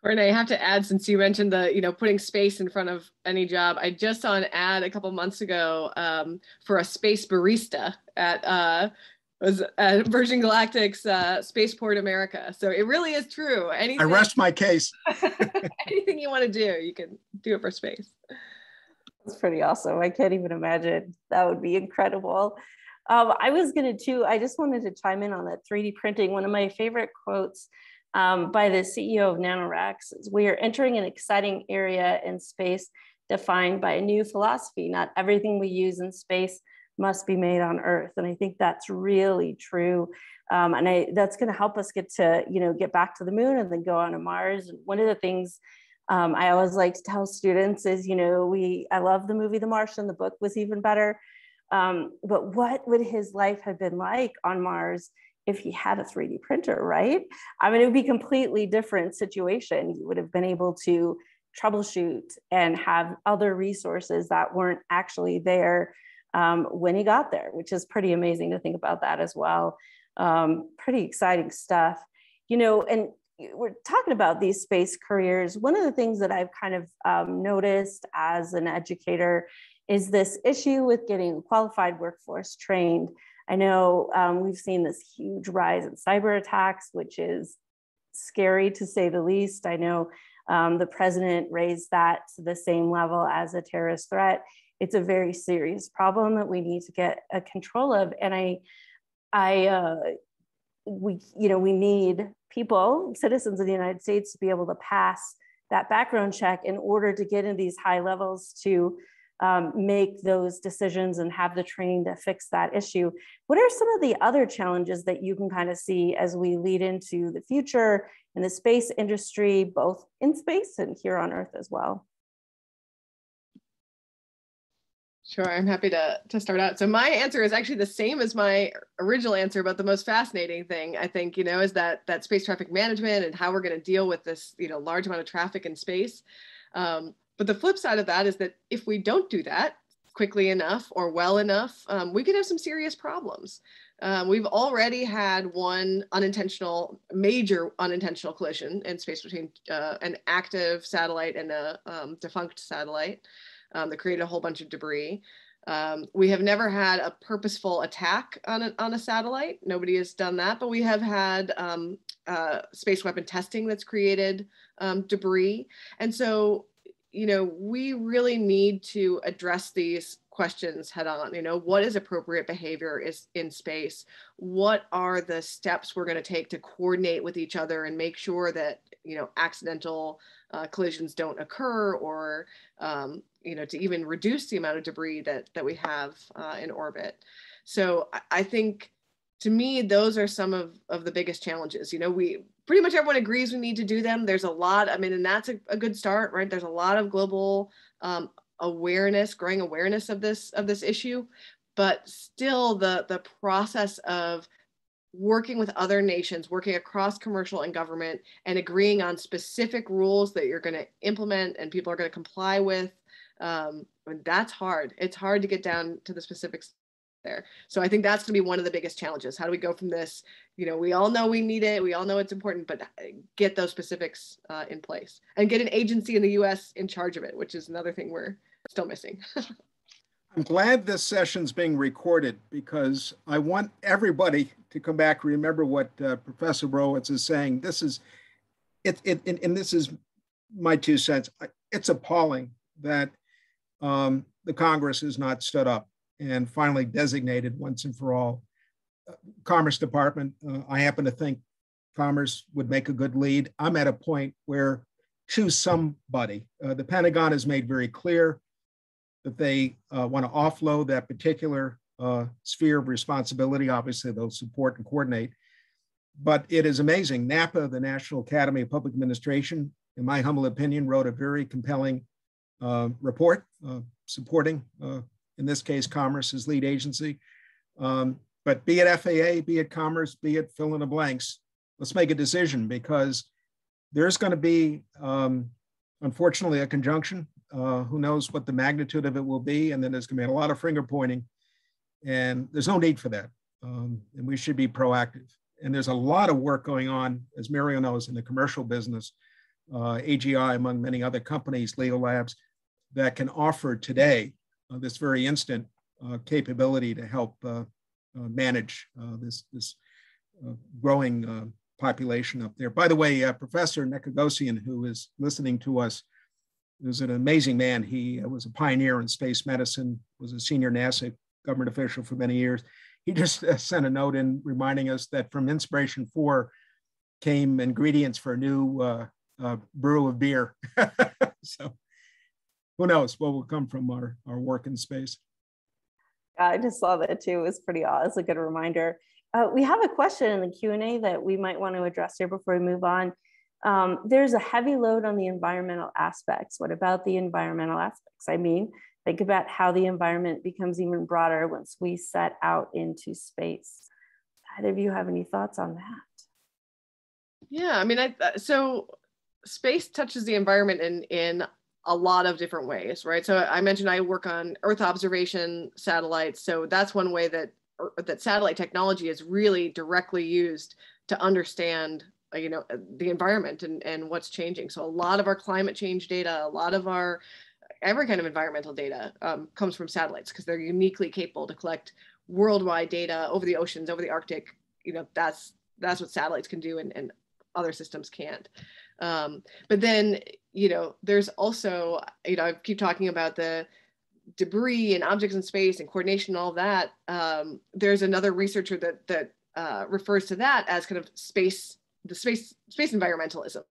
Courtney, I have to add, since you mentioned the, you know, putting space in front of any job, I just saw an ad a couple months ago um, for a space barista at uh, was at Virgin Galactic's uh, Spaceport America. So it really is true. Anything, I rest my case. anything you want to do, you can do it for space. That's pretty awesome. I can't even imagine. That would be incredible. Um, I was going to too, I just wanted to chime in on that 3D printing. One of my favorite quotes um, by the CEO of NanoRacks. We are entering an exciting area in space defined by a new philosophy. Not everything we use in space must be made on Earth, and I think that's really true. Um, and I, that's going to help us get to you know get back to the moon and then go on to Mars. And one of the things um, I always like to tell students is you know we I love the movie The Martian. The book was even better. Um, but what would his life have been like on Mars if he had a 3D printer, right? I mean, it would be completely different situation. He would have been able to troubleshoot and have other resources that weren't actually there um, when he got there, which is pretty amazing to think about that as well. Um, pretty exciting stuff. You know, and we're talking about these space careers. One of the things that I've kind of um, noticed as an educator is this issue with getting qualified workforce trained. I know um, we've seen this huge rise in cyber attacks, which is scary to say the least. I know um, the president raised that to the same level as a terrorist threat. It's a very serious problem that we need to get a control of. And I, I, uh, we, you know, we need people, citizens of the United States, to be able to pass that background check in order to get in these high levels to um, make those decisions and have the training to fix that issue. What are some of the other challenges that you can kind of see as we lead into the future in the space industry, both in space and here on Earth as well? Sure, I'm happy to, to start out. So my answer is actually the same as my original answer, but the most fascinating thing I think, you know, is that that space traffic management and how we're going to deal with this, you know, large amount of traffic in space. Um, but the flip side of that is that if we don't do that quickly enough or well enough, um, we could have some serious problems. Um, we've already had one unintentional, major unintentional collision in space between uh, an active satellite and a um, defunct satellite um, that created a whole bunch of debris. Um, we have never had a purposeful attack on a, on a satellite. Nobody has done that, but we have had um, uh, space weapon testing that's created debris. And so, you know, we really need to address these questions head on. You know, what is appropriate behavior is in space? What are the steps we're going to take to coordinate with each other and make sure that, you know, accidental uh, collisions don't occur or um, you know, to even reduce the amount of debris that, that we have uh, in orbit. So I, I think to me, those are some of, of the biggest challenges. You know, we pretty much everyone agrees we need to do them. There's a lot, I mean, and that's a, a good start, right? There's a lot of global um, awareness, growing awareness of this of this issue, but still the the process of working with other nations, working across commercial and government, and agreeing on specific rules that you're going to implement and people are going to comply with um, that's hard. It's hard to get down to the specifics there. So I think that's going to be one of the biggest challenges. How do we go from this? You know, we all know we need it. We all know it's important, but uh, get those specifics uh, in place and get an agency in the U.S. in charge of it, which is another thing we're still missing. I'm glad this session's being recorded because I want everybody to come back remember what uh, Professor Borowitz is saying. This is, it, it, and, and this is my two cents. It's appalling that um, the Congress has not stood up and finally designated once and for all. Uh, Commerce Department, uh, I happen to think Commerce would make a good lead. I'm at a point where choose somebody. Uh, the Pentagon has made very clear that they uh, want to offload that particular uh, sphere of responsibility. Obviously, they'll support and coordinate. But it is amazing. NAPA, the National Academy of Public Administration, in my humble opinion, wrote a very compelling uh, report supporting, in this case, Commerce Commerce's lead agency. Um, but be it FAA, be it Commerce, be it fill in the blanks, let's make a decision because there's going to be, um, unfortunately, a conjunction. Uh, who knows what the magnitude of it will be? And then there's going to be a lot of finger pointing. And there's no need for that. Um, and we should be proactive. And there's a lot of work going on, as Mariel knows, in the commercial business, uh, AGI, among many other companies, LeoLabs, that can offer today this very instant uh, capability to help uh, uh, manage uh, this, this growing population up there. By the way, Professor Nicogossian, who is listening to us, is an amazing man. He was a pioneer in space medicine, was a senior NASA government official for many years. He just sent a note in reminding us that from Inspiration 4 came ingredients for a new uh, uh, brew of beer. so who knows what will come from our, our work in space. I just saw that too. It was pretty awesome. It's a good reminder. Uh, we have a question in the Q&A that we might want to address here before we move on. Um, there's a heavy load on the environmental aspects. What about the environmental aspects? I mean, think about how the environment becomes even broader once we set out into space. Either of you have any thoughts on that? Yeah, I mean, I, uh, so space touches the environment in in a lot of different ways, right? So I mentioned I work on Earth observation satellites. So that's one way that that satellite technology is really directly used to understand uh, you know the environment and, and what's changing so a lot of our climate change data a lot of our every kind of environmental data um, comes from satellites because they're uniquely capable to collect worldwide data over the oceans over the arctic you know that's that's what satellites can do and, and other systems can't um, but then, you know, there's also, you know, I keep talking about the debris and objects in space and coordination and all that. Um, there's another researcher that that uh, refers to that as kind of space, the space space environmentalism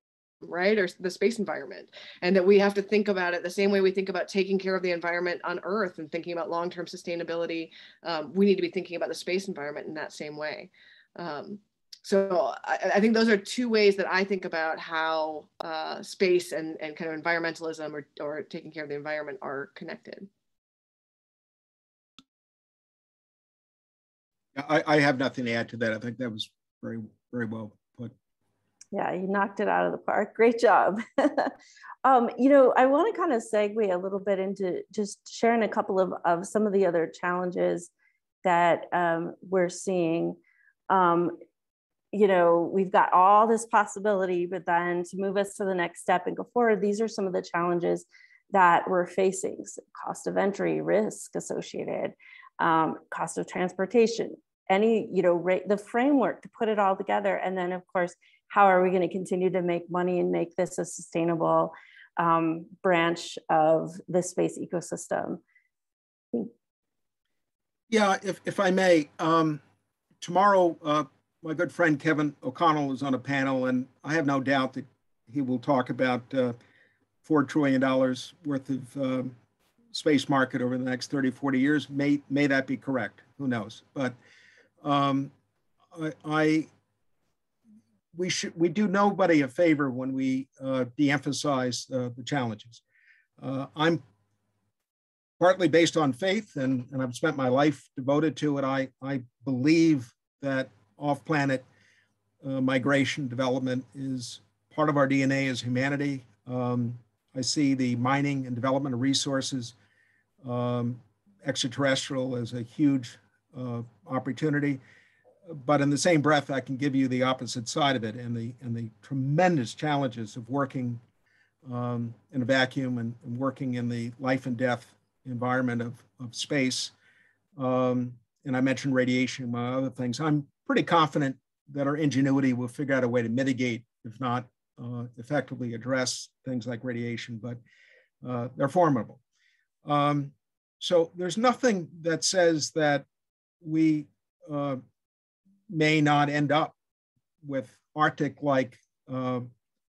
right or the space environment and that we have to think about it the same way we think about taking care of the environment on earth and thinking about long-term sustainability um, we need to be thinking about the space environment in that same way um, so I, I, think those are two ways that I think about how uh, space and, and kind of environmentalism or, or taking care of the environment are connected. I, I have nothing to add to that. I think that was very, very well put. Yeah, you knocked it out of the park. Great job. um, you know, I want to kind of segue a little bit into just sharing a couple of, of some of the other challenges that um, we're seeing. Um, you know, we've got all this possibility, but then to move us to the next step and go forward, these are some of the challenges that we're facing cost of entry, risk associated, um, cost of transportation, any, you know, rate, the framework to put it all together. And then, of course, how are we going to continue to make money and make this a sustainable um, branch of the space ecosystem? Yeah, if, if I may, um, tomorrow, uh, my good friend Kevin O'Connell is on a panel, and I have no doubt that he will talk about uh, $4 trillion worth of um, space market over the next 30, 40 years. May, may that be correct? Who knows? But um, I, I, we should we do nobody a favor when we uh, de-emphasize uh, the challenges. Uh, I'm partly based on faith, and, and I've spent my life devoted to it. I, I believe that off-planet uh, migration development is part of our DNA as humanity. Um, I see the mining and development of resources um, extraterrestrial as a huge uh, opportunity. But in the same breath, I can give you the opposite side of it and the, and the tremendous challenges of working um, in a vacuum and, and, working in the life and death environment of, of space. Um, and I mentioned radiation, among other things. I'm pretty confident that our ingenuity will figure out a way to mitigate, if not uh, effectively address things like radiation, but uh, they're formidable. Um, so there's nothing that says that we uh, may not end up with Arctic-like uh,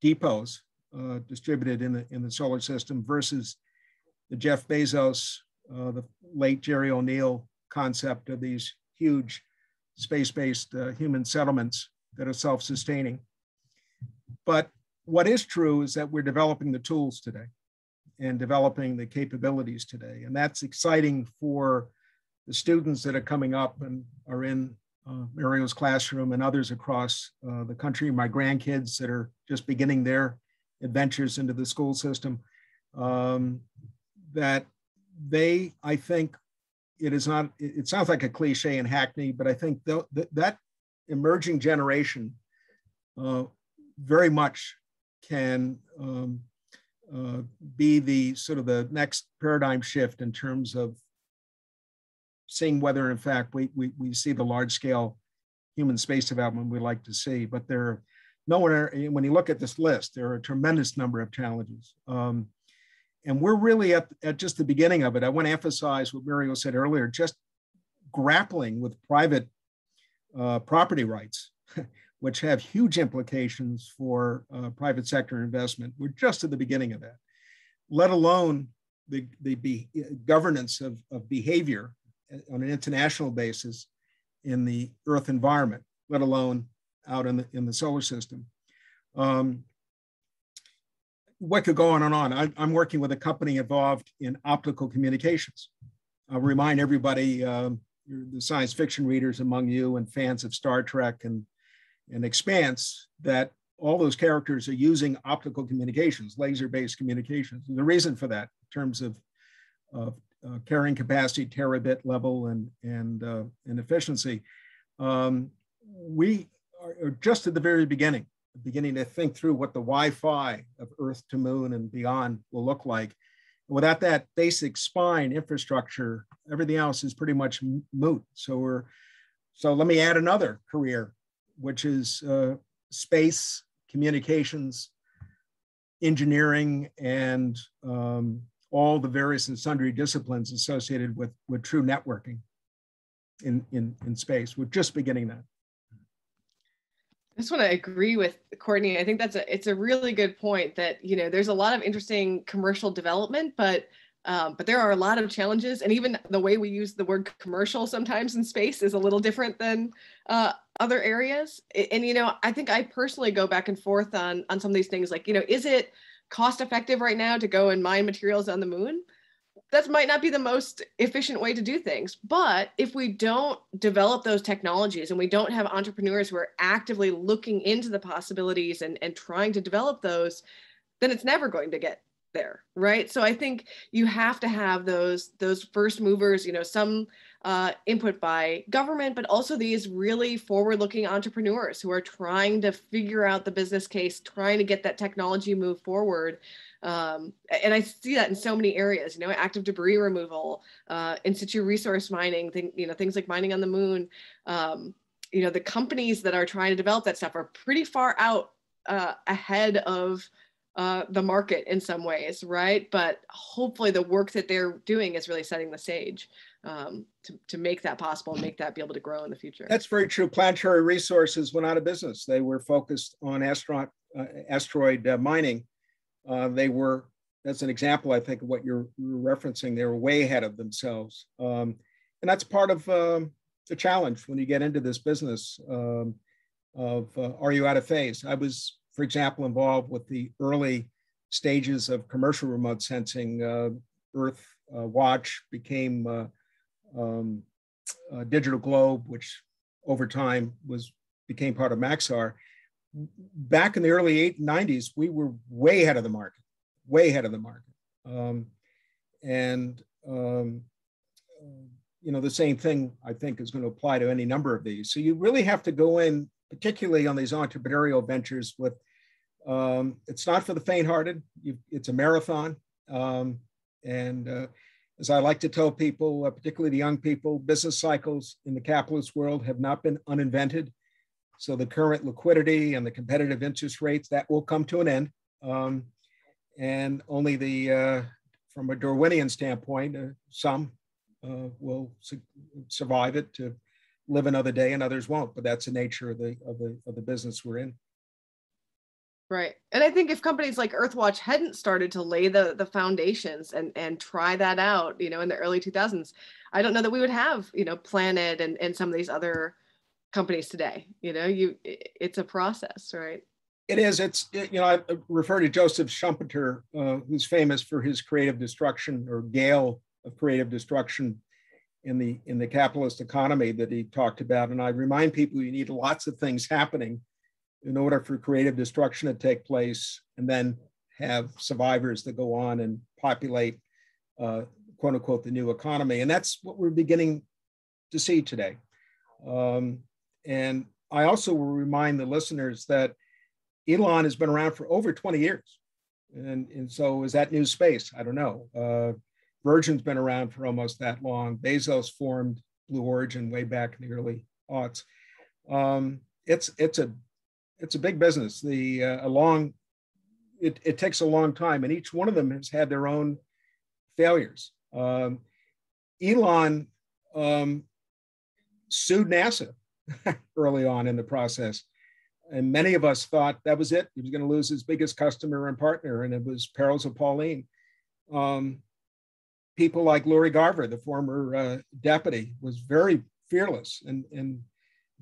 depots uh, distributed in the in the solar system versus the Jeff Bezos, uh, the late Gerry O'Neill concept of these huge space-based uh, human settlements that are self-sustaining. But what is true is that we're developing the tools today and developing the capabilities today. And that's exciting for the students that are coming up and are in uh, Mariel's classroom and others across uh, the country, my grandkids that are just beginning their adventures into the school system, um, that they, I think, it is not, it sounds like a cliche and hackney, but I think th- that emerging generation uh, very much can um, uh, be the sort of the next paradigm shift in terms of seeing whether in fact we, we, we see the large scale human space development we like to see. But there are nowhere, when you look at this list, there are a tremendous number of challenges. Um, and we're really at, at just the beginning of it. I want to emphasize what Mariel said earlier, just grappling with private uh, property rights, which have huge implications for uh, private sector investment. We're just at the beginning of that, let alone the, the be, governance of, of behavior on an international basis in the Earth environment, let alone out in the, in the solar system. Um, what could go on and on? I, am working with a company involved in optical communications. I'll remind everybody, um, the science fiction readers among you and fans of Star Trek and, and Expanse, that all those characters are using optical communications, laser-based communications. And the reason for that, in terms of, of uh, carrying capacity, terabit level, and and uh, and efficiency. Um, we are just at the very beginning, beginning to think through what the Wi-Fi of Earth to Moon and beyond will look like. Without that basic spine infrastructure, everything else is pretty much moot. So we're so let me add another career, which is uh, space communications, engineering, and um, all the various and sundry disciplines associated with, with true networking in, in, in space. We're just beginning that. I just want to agree with Courtney. I think that's a it's a really good point that you know there's a lot of interesting commercial development, but um, but there are a lot of challenges, and even the way we use the word commercial sometimes in space is a little different than uh, other areas. And, and you know, I think I personally go back and forth on on some of these things. Like, you know, is it cost effective right now to go and mine materials on the moon that might not be the most efficient way to do things. But if we don't develop those technologies and we don't have entrepreneurs who are actively looking into the possibilities and, and trying to develop those then it's never going to get there right? So i think you have to have those those first movers you know some uh, input by government but also these really forward looking entrepreneurs who are trying to figure out the business case trying to get that technology move forward um, and i see that in so many areas you know active debris removal uh, in situ resource mining thing, you know things like mining on the moon um, you know the companies that are trying to develop that stuff are pretty far out uh, ahead of uh, the market in some ways, right? But hopefully, the work that they're doing is really setting the stage um, to, to make that possible and make that be able to grow in the future. That's very true. Planetary Resources went out of business. They were focused on asteroid, uh, asteroid uh, mining. Uh, they were, that's an example, I think, of what you're, referencing. They were way ahead of themselves. Um, and that's part of um, the challenge when you get into this business um, of uh, are you out of phase? I was for example, involved with the early stages of commercial remote sensing. Uh, Earth uh, Watch became uh, um, Digital Globe, which over time was became part of Maxar. Back in the early 90s, we were way ahead of the market, way ahead of the market. Um, and um, you know the same thing I think is going to apply to any number of these. So you really have to go in particularly on these entrepreneurial ventures with um, it's not for the faint-hearted it's a marathon um, and uh, as i like to tell people uh, particularly the young people business cycles in the capitalist world have not been uninvented so the current liquidity and the competitive interest rates that will come to an end um, and only the uh, from a darwinian standpoint uh, some uh, will su- survive it to live another day and others won't. But that's the nature of the of the of the business we're in. Right. And I think if companies like Earthwatch hadn't started to lay the the foundations and and try that out, you know, in the early 2000s, I don't know that we would have, you know, Planet and and some of these other companies today. You know, you it's a process, right? It is. It's you know I refer to Joseph Schumpeter, uh, who's famous for his creative destruction or gale of creative destruction in the in the capitalist economy that he talked about. And I remind people you need lots of things happening in order for creative destruction to take place, and then have survivors that go on and populate, uh, quote unquote, the new economy. And that's what we're beginning to see today. Um, and I also will remind the listeners that Elon has been around for over 20 years. And, and so is that new space? I don't know. Uh, Virgin's been around for almost that long. Bezos formed Blue Origin way back in the early aughts. Um, it's it's a it's a big business. The uh, a long it, it takes a long time, and each one of them has had their own failures. Um, Elon um, sued NASA early on in the process, and many of us thought that was it. He was going to lose his biggest customer and partner, and it was perils of Pauline. Um, people like Lori Garver, the former uh, deputy, was very fearless and, and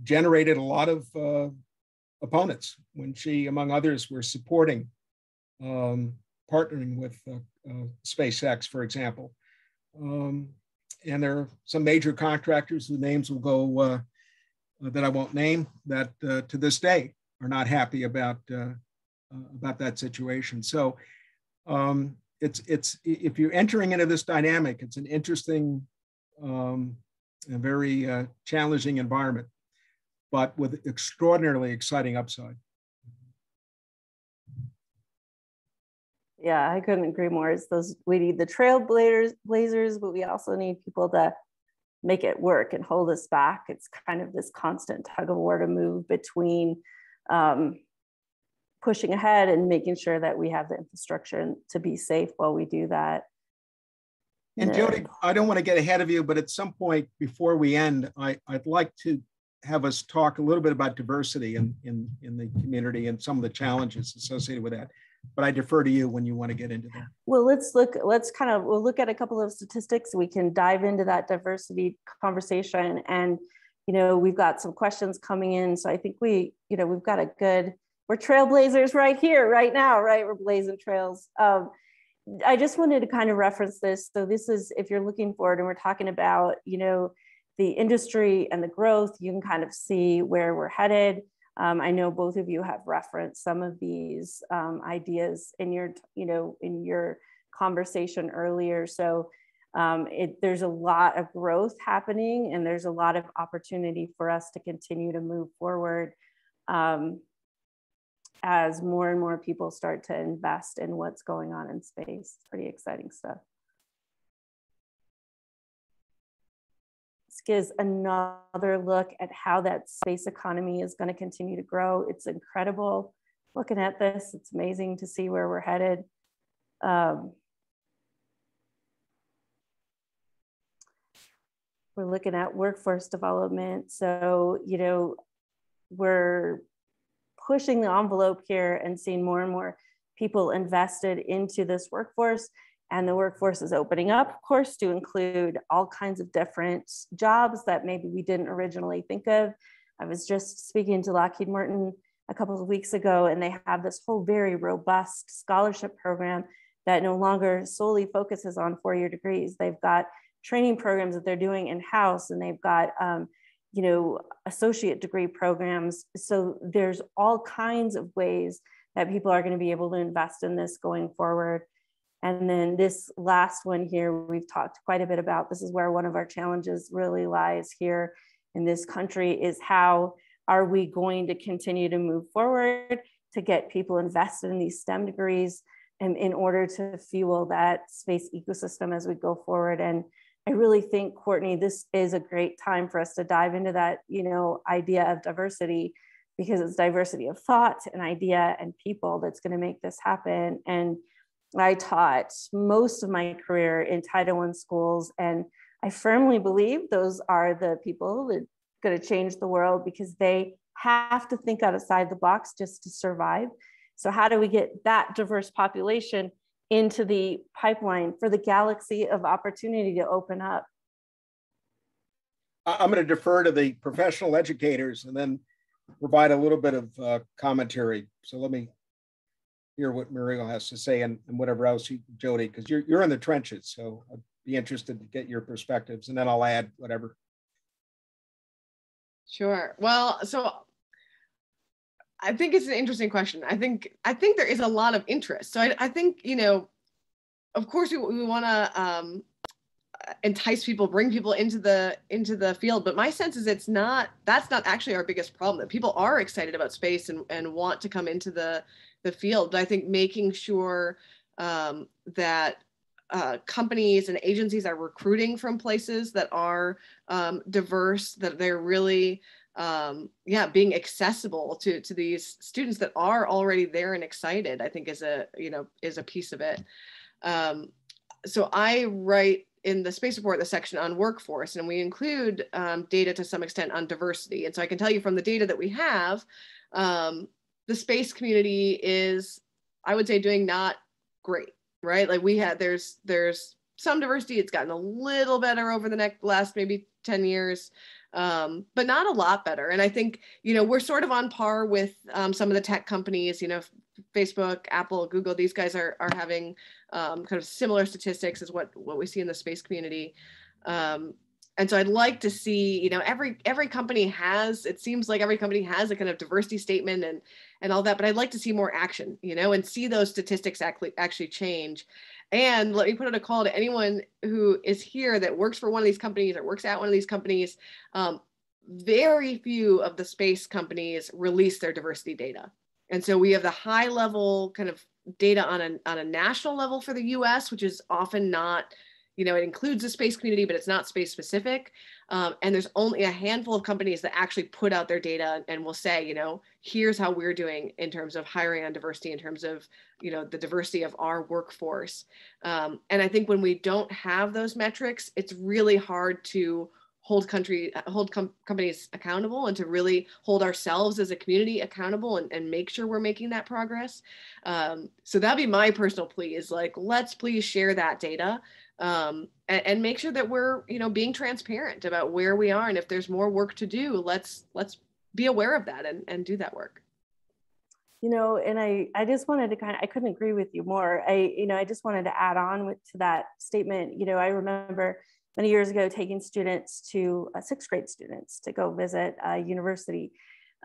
generated a lot of uh, opponents when she, among others, were supporting um, partnering with uh, uh SpaceX, for example. Um, and there are some major contractors whose names will go uh, that I won't name that uh, to this day are not happy about about that situation. So um, it's it's if you're entering into this dynamic, it's an interesting, um, a very uh, challenging environment, but with extraordinarily exciting upside. Yeah, I couldn't agree more. It's those we need the trailblazers, blazers, but we also need people to make it work and hold us back. It's kind of this constant tug of war to move between um, pushing ahead and making sure that we have the infrastructure to be safe while we do that. And Jodie, I don't want to get ahead of you, but at some point before we end, I, I'd like to have us talk a little bit about diversity in, in, in the community and some of the challenges associated with that. But I defer to you when you want to get into that. Well, let's look, let's kind of, we'll look at a couple of statistics. We can dive into that diversity conversation. And, you know, we've got some questions coming in. So I think we, you know, we've got a good we're trailblazers right here, right now, right? We're blazing trails. Um, I just wanted to kind of reference this. So this is, if you're looking forward and we're talking about, you know, the industry and the growth, you can kind of see where we're headed. Um, I know both of you have referenced some of these um, ideas in your, you know, in your conversation earlier. So um, it, there's a lot of growth happening and there's a lot of opportunity for us to continue to move forward um, as more and more people start to invest in what's going on in space. Pretty exciting stuff. Gives another look at how that space economy is going to continue to grow. It's incredible looking at this. It's amazing to see where we're headed. Um, we're looking at workforce development. So, you know, we're pushing the envelope here and seeing more and more people invested into this workforce. And the workforce is opening up, of course, to include all kinds of different jobs that maybe we didn't originally think of. I was just speaking to Lockheed Martin a couple of weeks ago, and they have this whole very robust scholarship program that no longer solely focuses on four year degrees. They've got training programs that they're doing in house, and they've got um, you know associate degree programs. So there's all kinds of ways that people are going to be able to invest in this going forward. And then this last one here, we've talked quite a bit about. This is where one of our challenges really lies here in this country is how are we going to continue to move forward to get people invested in these STEM degrees and in order to fuel that space ecosystem as we go forward. And I really think, Courtney, this is a great time for us to dive into that, you know, idea of diversity because it's diversity of thought and idea and people that's going to make this happen. And I taught most of my career in Title I schools, and I firmly believe those are the people that are going to change the world because they have to think outside the box just to survive. So, how do we get that diverse population into the pipeline for the galaxy of opportunity to open up? I'm going to defer to the professional educators and then provide a little bit of uh, commentary. So let me hear what Mariel has to say and, and whatever else you, Jodie, because you're, you're in the trenches. So I'd be interested to get your perspectives and then I'll add whatever. Sure. Well, so I think it's an interesting question. I think I think there is a lot of interest. So I, I think you know, of course, we, we want to um, entice people, bring people into the into the field. But my sense is it's not. That's not actually our biggest problem. That people are excited about space and and want to come into the the field. But I think making sure um, that uh, companies and agencies are recruiting from places that are um, diverse, that they're really um, yeah, being accessible to to these students that are already there and excited, I think is a you know is a piece of it. Um, so I write in the space report the section on workforce, and we include um, data to some extent on diversity. And so I can tell you from the data that we have, um, the space community is, I would say, doing not great, right? Like we had there's there's some diversity. It's gotten a little better over the next last maybe 10 years um, but not a lot better. And I think, you know, we're sort of on par with um, some of the tech companies, you know, Facebook, Apple, Google, these guys are, are having um, kind of similar statistics as what, what we see in the space community. Um, and so I'd like to see, you know, every every company has, it seems like every company has a kind of diversity statement and and all that, but I'd like to see more action, you know, and see those statistics actually actually change. And let me put out a call to anyone who is here that works for one of these companies or works at one of these companies. Um, very few of the space companies release their diversity data. And so we have the high level kind of data on a, on a national level for the US, which is often not you know, it includes the space community, but it's not space specific. Um, and there's only a handful of companies that actually put out their data and will say, you know, here's how we're doing in terms of hiring on diversity, in terms of, you know, the diversity of our workforce. Um, and I think when we don't have those metrics, it's really hard to hold country hold com- companies accountable and to really hold ourselves as a community accountable and, and make sure we're making that progress um, so that'd be my personal plea is like let's please share that data um, and, and, make sure that we're you know being transparent about where we are. And if there's more work to do let's let's be aware of that and, and do that work. You know and i i just wanted to kind of i couldn't agree with you more. I you know i just wanted to add on with, to that statement. You know i remember many years ago taking students to uh, sixth grade students to go visit a university.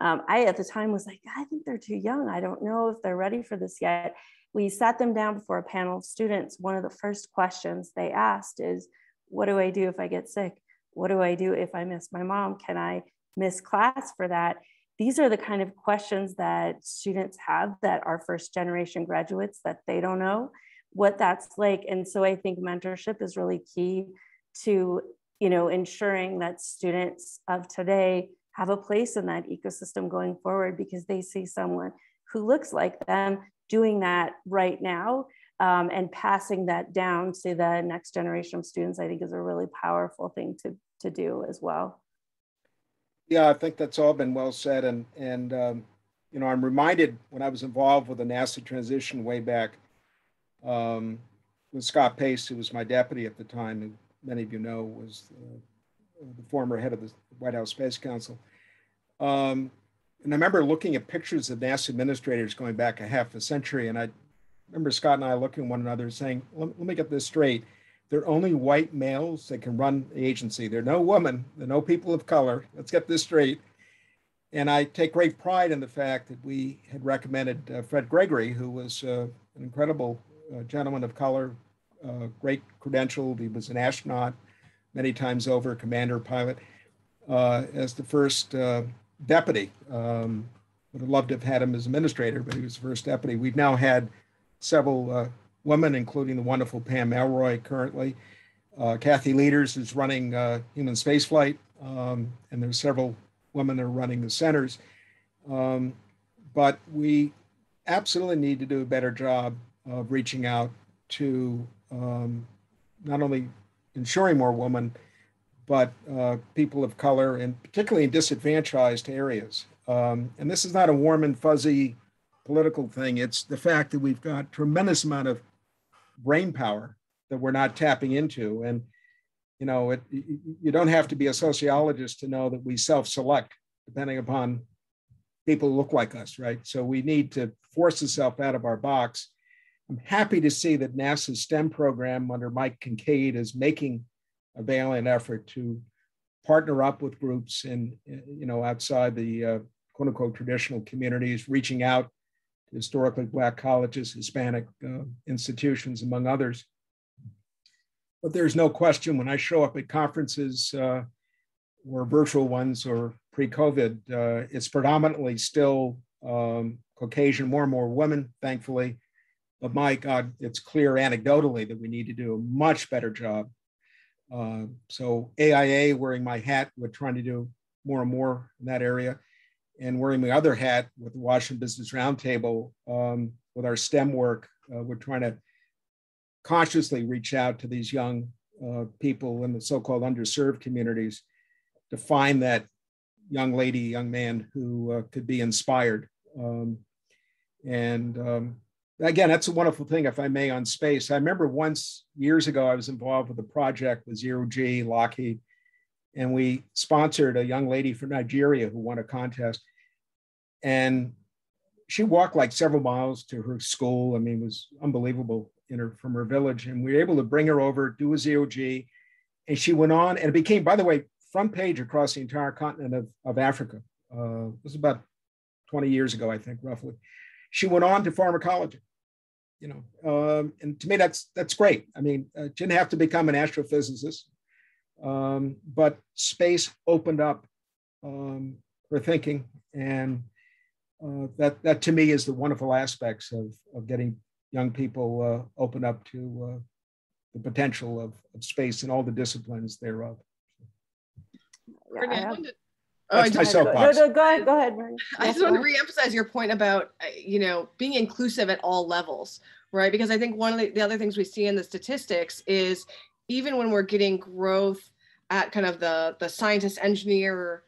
Um, I, at the time, was like, I think they're too young. I don't know if they're ready for this yet. We sat them down before a panel of students. One of the first questions they asked is, What do I do if I get sick? What do I do if I miss my mom? Can I miss class for that? These are the kind of questions that students have that are first generation graduates that they don't know what that's like. And so I think mentorship is really key to you know, ensuring that students of today have a place in that ecosystem going forward because they see someone who looks like them doing that right now um, and passing that down to the next generation of students, I think is a really powerful thing to, to do as well. Yeah, I think that's all been well said. And, and um, you know, I'm reminded when I was involved with the NASA transition way back um, with Scott Pace, who was my deputy at the time, who many of you know was uh, the former head of the White House Space Council. Um, and I remember looking at pictures of NASA administrators going back a half a century, and I remember Scott and I looking at one another saying, let, let me get this straight. They're only white males that can run the agency. There are no women, there are no people of color. Let's get this straight. And I take great pride in the fact that we had recommended uh, Fred Gregory, who was uh, an incredible uh, gentleman of color, uh, great credential. He was an astronaut many times over, commander pilot, uh, as the first uh, deputy. Um, would have loved to have had him as administrator, but he was the first deputy. We've now had several uh, women, including the wonderful Pam Melroy currently. Uh, Kathy Lueders is running uh, human spaceflight, um, and there's several women that are running the centers. Um, but we absolutely need to do a better job of reaching out to um, not only ensuring more women, but uh, people of color, and particularly in disadvantaged areas. Um, and this is not a warm and fuzzy political thing. It's the fact that we've got tremendous amount of brain power that we're not tapping into. And you know, it, you don't have to be a sociologist to know that we self-select depending upon people who look like us, right? So we need to force ourselves out of our box. I'm happy to see that NASA's STEM program under Mike Kincaid is making a valiant effort to partner up with groups in, you know, outside the uh, quote unquote traditional communities, reaching out to historically Black colleges, Hispanic uh, institutions, among others. But there's no question when I show up at conferences uh, or virtual ones or pre COVID, uh, it's predominantly still um, Caucasian, more and more women, thankfully. But my God, it's clear anecdotally that we need to do a much better job uh, so AIA, wearing my hat, we're trying to do more and more in that area. And wearing my other hat with the Washington Business Roundtable, um, with our STEM work, uh, we're trying to consciously reach out to these young uh, people in the so-called underserved communities to find that young lady, young man who uh, could be inspired. Um, and um, again, that's a wonderful thing, if I may, on space. I remember once years ago, I was involved with a project with Zero G, Lockheed, and we sponsored a young lady from Nigeria who won a contest. And she walked like several miles to her school. I mean, it was unbelievable in her from her village. And we were able to bring her over, do a G. And she went on, and it became, by the way, front page across the entire continent of, of Africa. Uh, it was about 20 years ago, I think, roughly. She went on to pharmacology you know, um, and to me, that's that's great. I mean, uh, didn't have to become an astrophysicist, um, but space opened up um, her thinking, and uh, that that to me is the wonderful aspects of of getting young people uh, open up to uh, the potential of, of space and all the disciplines thereof. Yeah, Oh, That's my soapbox. No, no, go ahead. Go ahead. I just want to reemphasize your point about uh, you know being inclusive at all levels, right? Because I think one of the, the other things we see in the statistics is even when we're getting growth at kind of the the scientist engineer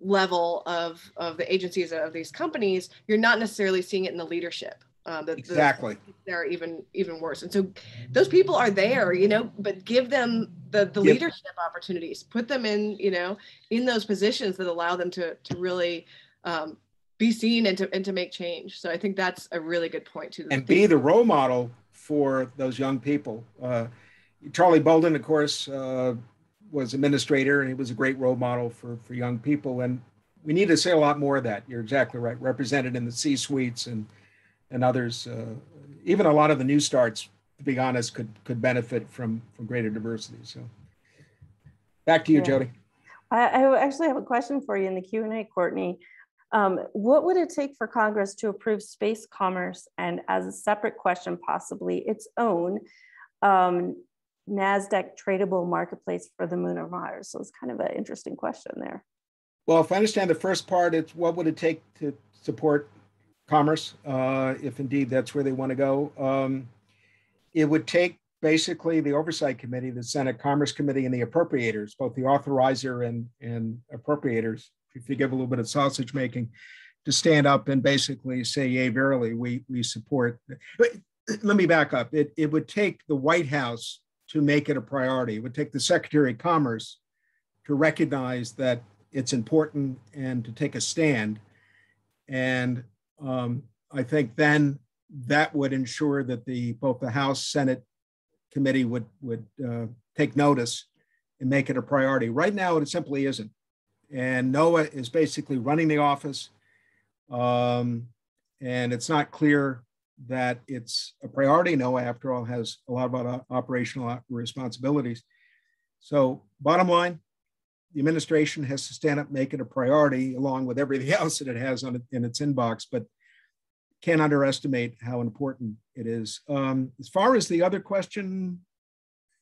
level of of the agencies of these companies, you're not necessarily seeing it in the leadership. Uh, the, exactly. The, they're even even worse, and so those people are there, you know. But give them the the yep. leadership opportunities. Put them in, you know, in those positions that allow them to to really um, be seen and to and to make change. So I think that's a really good point too. And be the role model for those young people. Uh, Charlie Bolden, of course, uh, was administrator, and he was a great role model for for young people. And we need to say a lot more of that. You're exactly right. Represented in the C suites and and others, uh, even a lot of the new starts, to be honest, could could benefit from from greater diversity. So, back to you, yeah. Jodie. I, I, actually have a question for you in the Q and A, Courtney. Um, what would it take for Congress to approve space commerce and, as a separate question, possibly its own um, NASDAQ tradable marketplace for the moon or Mars? So it's kind of an interesting question there. Well, if I understand the first part, it's what would it take to support commerce, uh, if indeed that's where they want to go? Um, it would take basically the oversight committee, the Senate Commerce Committee, and the appropriators, both the authorizer and, and appropriators, if you give a little bit of sausage making, to stand up and basically say, yay, verily, we, we support. But let me back up. It, it would take the White House to make it a priority. It would take the Secretary of Commerce to recognize that it's important and to take a stand. And um, I think then that would ensure that the both the House Senate committee would would uh, take notice and make it a priority. Right now, it simply isn't and NOAA is basically running the office. Um, and it's not clear that it's a priority. NOAA, after all, has a lot of operational responsibilities. So, bottom line, the administration has to stand up, make it a priority, along with everything else that it has on it, in its inbox. But can't underestimate how important it is. Um, as far as the other question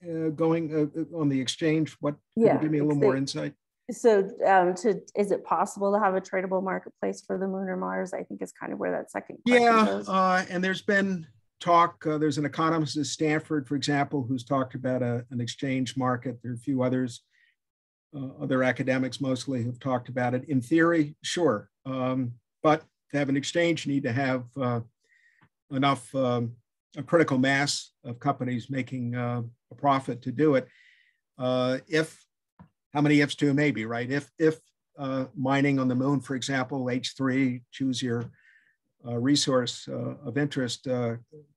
uh, going uh, on the exchange, what yeah, give me a little more insight? so um, to is it possible to have a tradable marketplace for the moon or mars i think is kind of where that second yeah uh, and there's been talk uh, there's an economist at stanford for example who's talked about a, an exchange market there are a few others uh, other academics mostly have talked about it in theory sure um, but to have an exchange you need to have uh, enough um, a critical mass of companies making uh, a profit to do it uh, if how many ifs to maybe, right? If if uh, mining on the moon, for example, H3, choose your uh, resource of interest,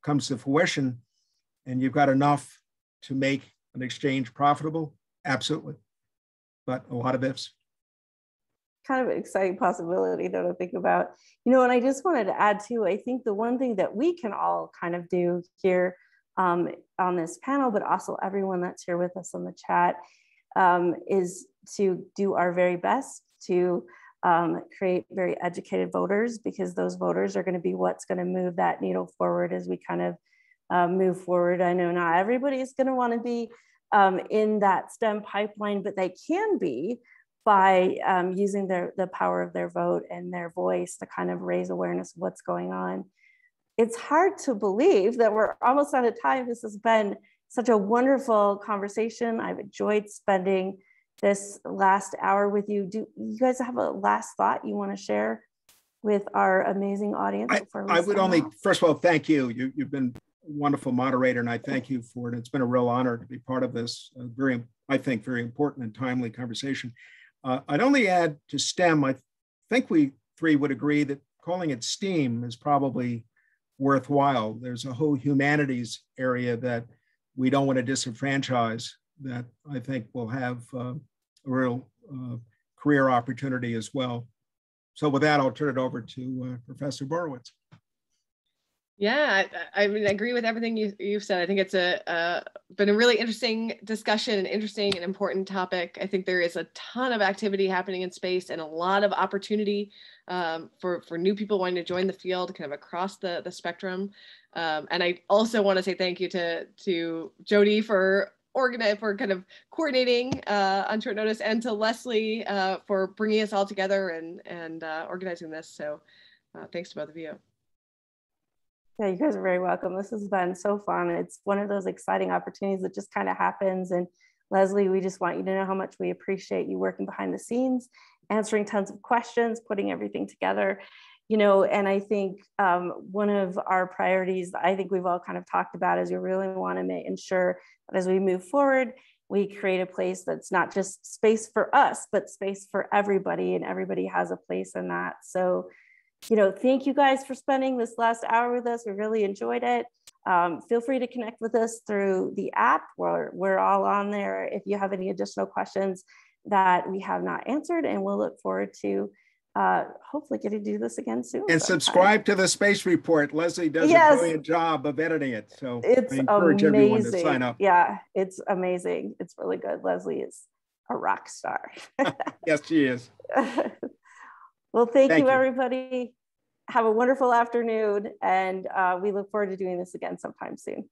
comes to fruition, and you've got enough to make an exchange profitable, absolutely. But a lot of ifs. Kind of an exciting possibility though to think about. You know, and I just wanted to add too, I think the one thing that we can all kind of do here um, on this panel, but also everyone that's here with us on the chat, um, is to do our very best to um, create very educated voters because those voters are going to be what's going to move that needle forward as we kind of uh, move forward. I know not everybody is going to want to be um, in that STEM pipeline, but they can be by um, using their, the power of their vote and their voice to kind of raise awareness of what's going on. It's hard to believe that we're almost out of time. This has been such a wonderful conversation. I've enjoyed spending this last hour with you. Do you guys have a last thought you want to share with our amazing audience? I, I would only, off? first of all, thank you. you. You've been wonderful moderator, and I thank you for it. It's been a real honor to be part of this uh, very, I think, very important and timely conversation. Uh, I'd only add to STEM, I think we three would agree that calling it STEAM is probably worthwhile. There's a whole humanities area that we don't want to disenfranchise that I think will have uh, a real uh, career opportunity as well. So with that, I'll turn it over to uh, Professor Borowitz. Yeah, I, I, mean, I agree with everything you, you've said. I think it's a uh, been a really interesting discussion, an interesting and important topic. I think there is a ton of activity happening in space and a lot of opportunity um, for for new people wanting to join the field, kind of across the the spectrum. Um, and I also want to say thank you to to Jodie for organize for kind of coordinating uh, on short notice, and to Lesley uh, for bringing us all together and and uh, organizing this. So, uh, thanks to both of you. Yeah, you guys are very welcome. This has been so fun. It's one of those exciting opportunities that just kind of happens. And Lesley, we just want you to know how much we appreciate you working behind the scenes, answering tons of questions, putting everything together you know, and I think um, one of our priorities, I think we've all kind of talked about is we really want to make, ensure that as we move forward, we create a place that's not just space for us, but space for everybody, and everybody has a place in that. So, you know, thank you guys for spending this last hour with us. We really enjoyed it. Um, feel free to connect with us through the app. We're, we're all on there if you have any additional questions that we have not answered, and we'll look forward to uh, hopefully getting to do this again soon. And sometime. subscribe to the Space Report. Lesley does Yes. a brilliant job of editing it. So It's I encourage everyone to amazing. sign up. Yeah, it's amazing. It's really good. Lesley is a rock star. Yes, she is. well, thank, Thank you, you. everybody. Have a wonderful afternoon, and uh, we look forward to doing this again sometime soon.